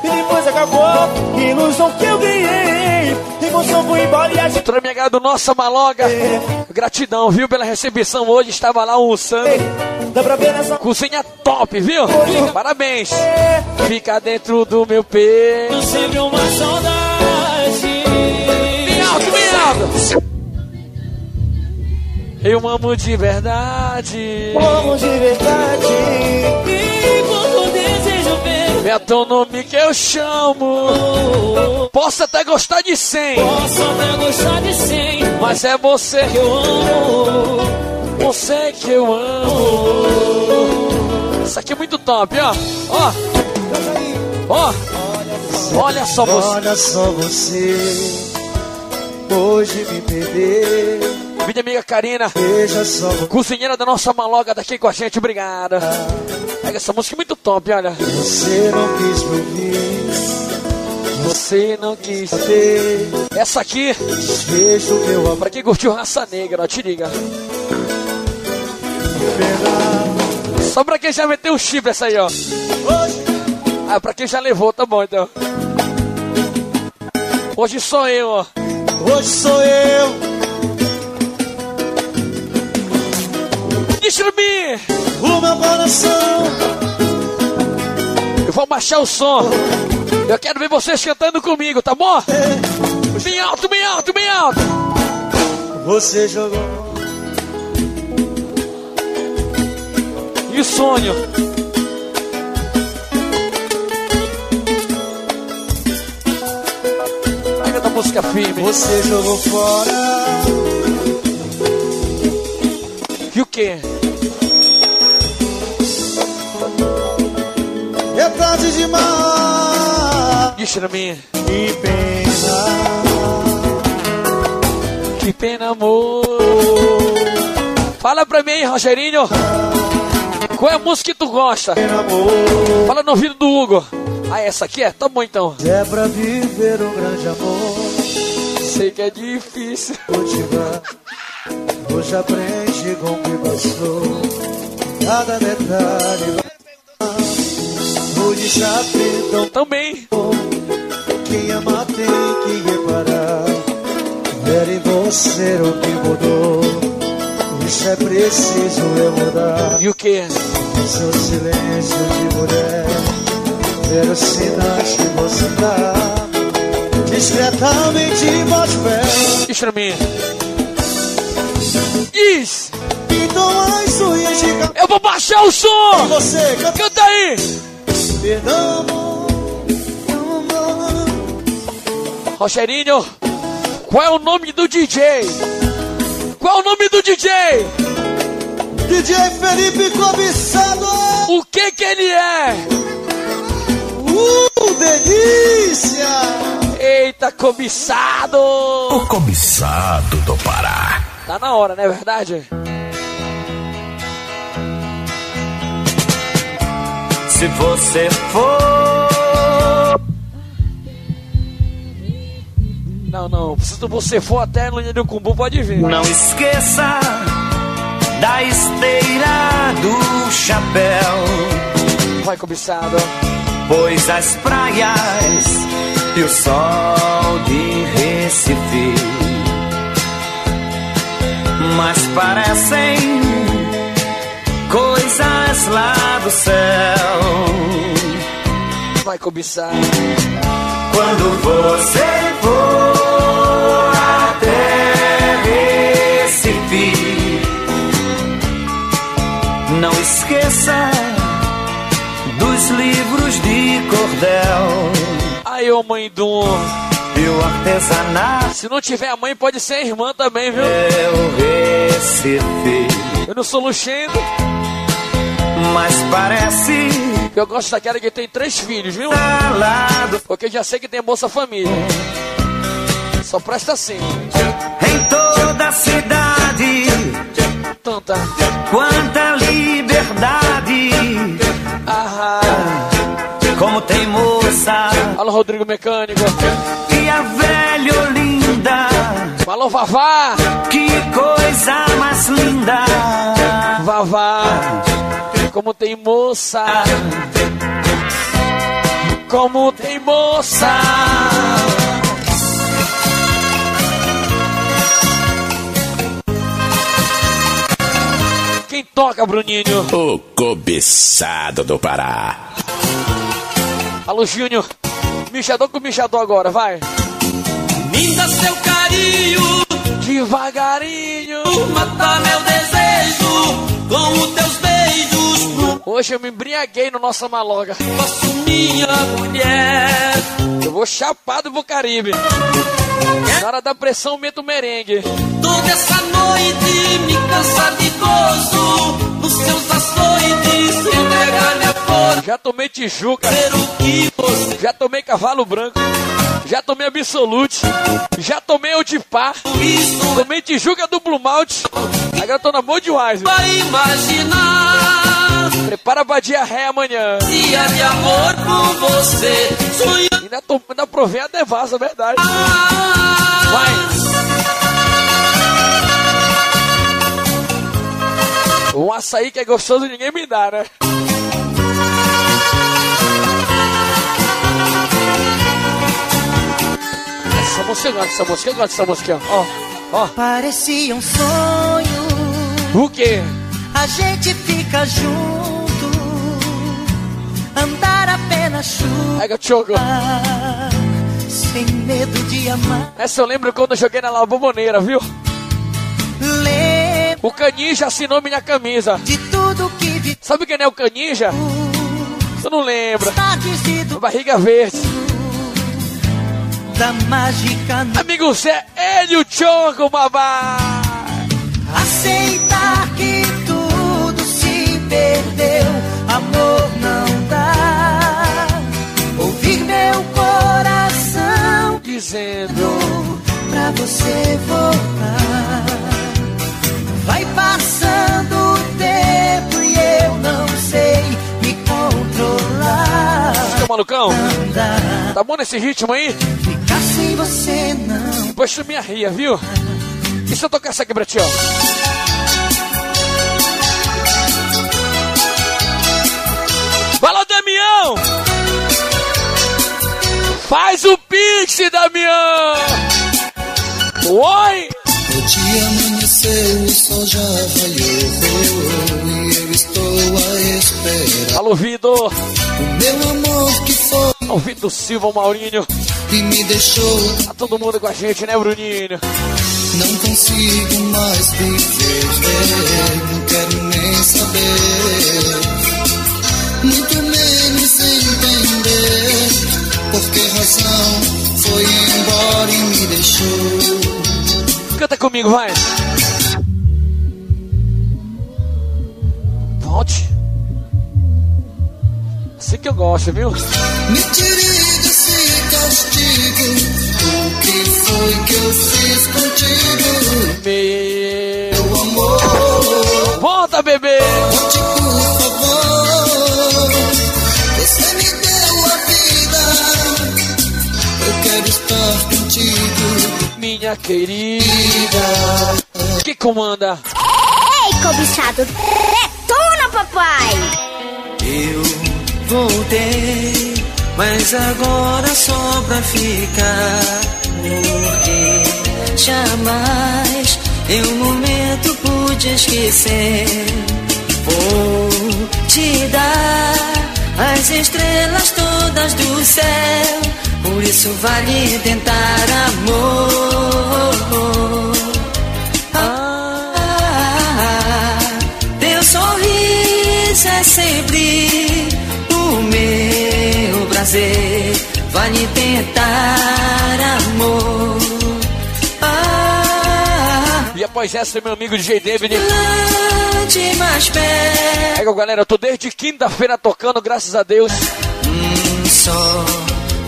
E depois acabou, ilusão que eu ganhei. Emoção foi embora e a gente. Do Nossa Maloga. Gratidão, viu, pela recepção hoje. Estava lá almoçando. Dá pra ver nessa. Cozinha top, viu? Parabéns. Fica dentro do meu peito. Sempre uma saudade. Bem alto, bem alto. Eu amo de verdade. Amo de verdade. E desejo ver. É teu nome que eu chamo. Posso até gostar de 100. Posso até gostar de 100. Mas é você que eu amo. Você que eu amo. Isso aqui é muito top, ó. Ó. Ó. Olha só você. Olha só você. Hoje me perdeu. Minha amiga Karina, cozinheira da nossa maloga daqui com a gente, obrigada. Pega essa música muito top, olha. Você não quis me ouvir. Você não quis ter. Essa aqui, Vejo meu amor. pra quem curtiu Raça Negra, ó, te liga. Só pra quem já meteu o chifre essa aí, ó. Ah, pra quem já levou, tá bom então. Hoje sou eu, ó. Hoje sou eu. Distribuir! O meu coração. Eu vou baixar o som. Eu quero ver vocês cantando comigo, tá bom? Bem alto, bem alto, bem alto. Você jogou. E o sonho? Pega da música firme. Você jogou fora. E o quê? Tarde demais. Mim. Que pena. Que pena, amor. Fala pra mim, Rogerinho. Qual é a música que tu gosta? Fala no ouvido do Hugo. Ah, essa aqui é? Tá bom então. É pra viver um grande amor. Sei que é difícil. Cultivar. Hoje aprende com o que passou. Cada detalhe. Hoje já tão Também. Quem ama tem que reparar. Ver em você o que mudou. Isso é preciso eu mudar. E o que? Seu silêncio de mulher. Ver os sinais que você dá. Discretamente voz perto. Diz pra mim. Diz! Então as unhas de cabelo. Eu vou baixar o som! Você canta. Canta aí! Perdão, amor. Rogerinho, qual é o nome do DJ? Qual é o nome do DJ? DJ Felipe Cobiçado. O que que ele é? Uh, delícia! Eita, cobiçado! O cobiçado do Pará. Tá na hora, não é verdade? Se você for. Não, não. Se você for até no Linha do Cumbu, pode vir. Não esqueça da esteira do chapéu. Vai, cobiçado. Pois as praias e o sol de Recife mas parecem coisas lá do céu. Vai cobiçar. Quando você for até Recife, não esqueça dos livros de cordel. Aí, ô mãe do. E o artesanato. Se não tiver a mãe, pode ser a irmã também, viu? É o Recife. Eu não sou luxendo. Mas parece. Eu gosto daquela que tem três filhos, viu? Calado. Porque já sei que tem Bolsa Família. Só presta assim. Em toda a cidade. Tanta. Quanta liberdade. Ah, como tem moça. Alô, Rodrigo Mecânico. E a velha Olinda. Alô, Vavá. Que coisa mais linda. Vavá. Como tem moça. Como tem moça. Quem toca, Bruninho? O cobiçado do Pará. Alô, Júnior. Michador com michador agora, vai. Me dá seu carinho. Devagarinho. Mata meu desejo com os teus beijos. Hoje eu me embriaguei no nossa maloga. Posso minha mulher. Eu vou chapado pro Caribe. Na hora da pressão, meto merengue. Toda essa noite me cansa de gozo. Nos seus açoites, entregar minha cor. Já tomei Tijuca. O você Já tomei Cavalo Branco. Já tomei Absolute. Já tomei Odipar. isso Tomei Tijuca duplo malte. Agora eu tô na Budweiser. vai imaginar. Prepara pra diarreia amanhã. Dia de amor com você. Ainda, tô, ainda provei a devassa, é verdade. Vai. Um açaí que é gostoso ninguém me dá, né? Essa música eu gosto dessa música, eu gosto dessa música. Ó, ó. Parecia um sonho. O quê? A gente fica junto. Andar apenas chuva. Sem medo de amar. Essa eu lembro quando eu joguei na La Boboneira, viu? Lembro O Caninja assinou minha camisa. de tudo que vi. Sabe quem é o Caninja? Você não lembra? Do Barriga verde. da mágica Amigo Zé, ele o Choco, babá. Aceitar que perdeu, amor não dá. Ouvir meu coração Dizendo. pra você voltar. Vai passando o tempo e eu não sei me controlar. Seu malucão, Andar, tá bom nesse ritmo aí? ficar sem você não. Depois tu me arria, viu? E se eu tocar essa aqui pra ti, ó? Damião! Faz o pix, Damião! Oi! O dia amanheceu, o sol já raiou e eu estou a esperar. Alô, Vitor! O meu amor que foi Alô, Vitor Silva, o Maurinho. e me deixou, Tá todo mundo com a gente, né, Bruninho? não consigo mais viver, não quero nem saber, muito menos paixão. Canta comigo, vai. Volte. Sei que eu gosto, viu? Me tire desse castigo. O que foi que eu fiz contigo? Meu amor. Volta, bebê. Volte, por favor. Você me deu a vida. Eu quero estar contigo. Minha querida. Que comanda? Ei, cobiçado, detona, papai! Eu voltei, mas agora só pra ficar. Porque jamais em um momento pude esquecer. Vou te dar as estrelas todas do céu. Por isso vale tentar amor. Ah, teu sorriso é sempre o meu prazer. Vale tentar amor. Ah, E após essa, meu amigo DJ David. É, galera, eu tô desde quinta-feira tocando, graças a Deus. Hum, só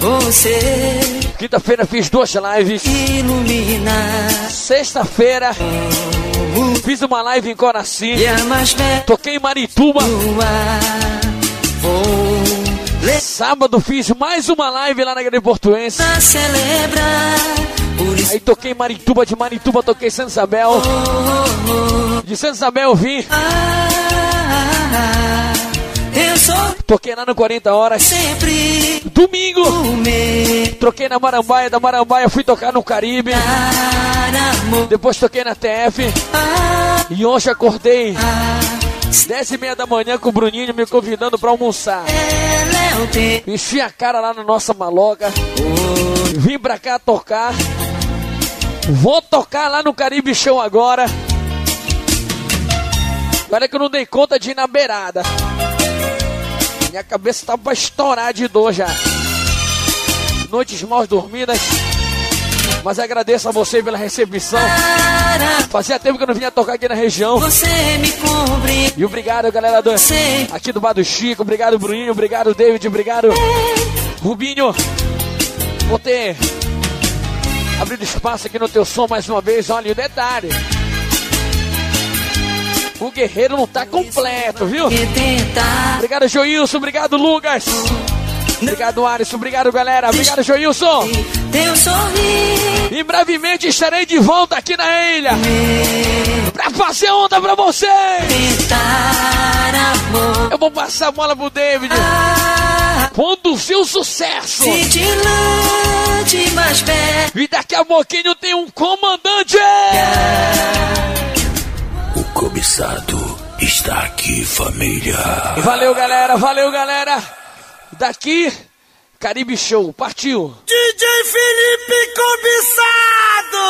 você Quinta-feira fiz duas lives. ilumina. Sexta-feira fiz uma live em Coraci. Toquei em Marituba. Sábado fiz mais uma live lá na Grande Portuense. Aí toquei em Marituba, de Marituba toquei em Santa Isabel. De Santa Isabel vim. ah, eu sou Toquei lá no 40 Horas. sempre Domingo, troquei na Marambaia. Da Marambaia fui tocar no Caribe. Depois toquei na TF. Ah, E hoje acordei 10 e meia da manhã com o Bruninho me convidando pra almoçar. é. Enchi a cara lá na nossa maloca. Vim pra cá tocar. Vou tocar lá no Caribe Show agora. Olha que eu não dei conta de ir na beirada. Minha cabeça tá pra estourar de dor já. Noites mal dormidas. Mas agradeço a você pela recepção. Fazia tempo que eu não vinha tocar aqui na região. Você me cobre. E obrigado, galera do, aqui do Bar do Chico. Obrigado, Bruninho. Obrigado, David. Obrigado, Rubinho. Vou ter abrido espaço aqui no teu som mais uma vez. Olha, o detalhe. O guerreiro não tá completo, viu? Obrigado, Joilson. Obrigado, Lucas. Obrigado, Alisson. Obrigado, galera. Obrigado, Joilson. E brevemente estarei de volta aqui na ilha. Pra fazer onda pra vocês. Eu vou passar a bola pro David. Conduzir o sucesso. E daqui a pouquinho tem um comandante. Cobiçado está aqui, família. Valeu, galera. Valeu, galera. Daqui, Caribe Show. Partiu. DJ Felipe Cobiçado!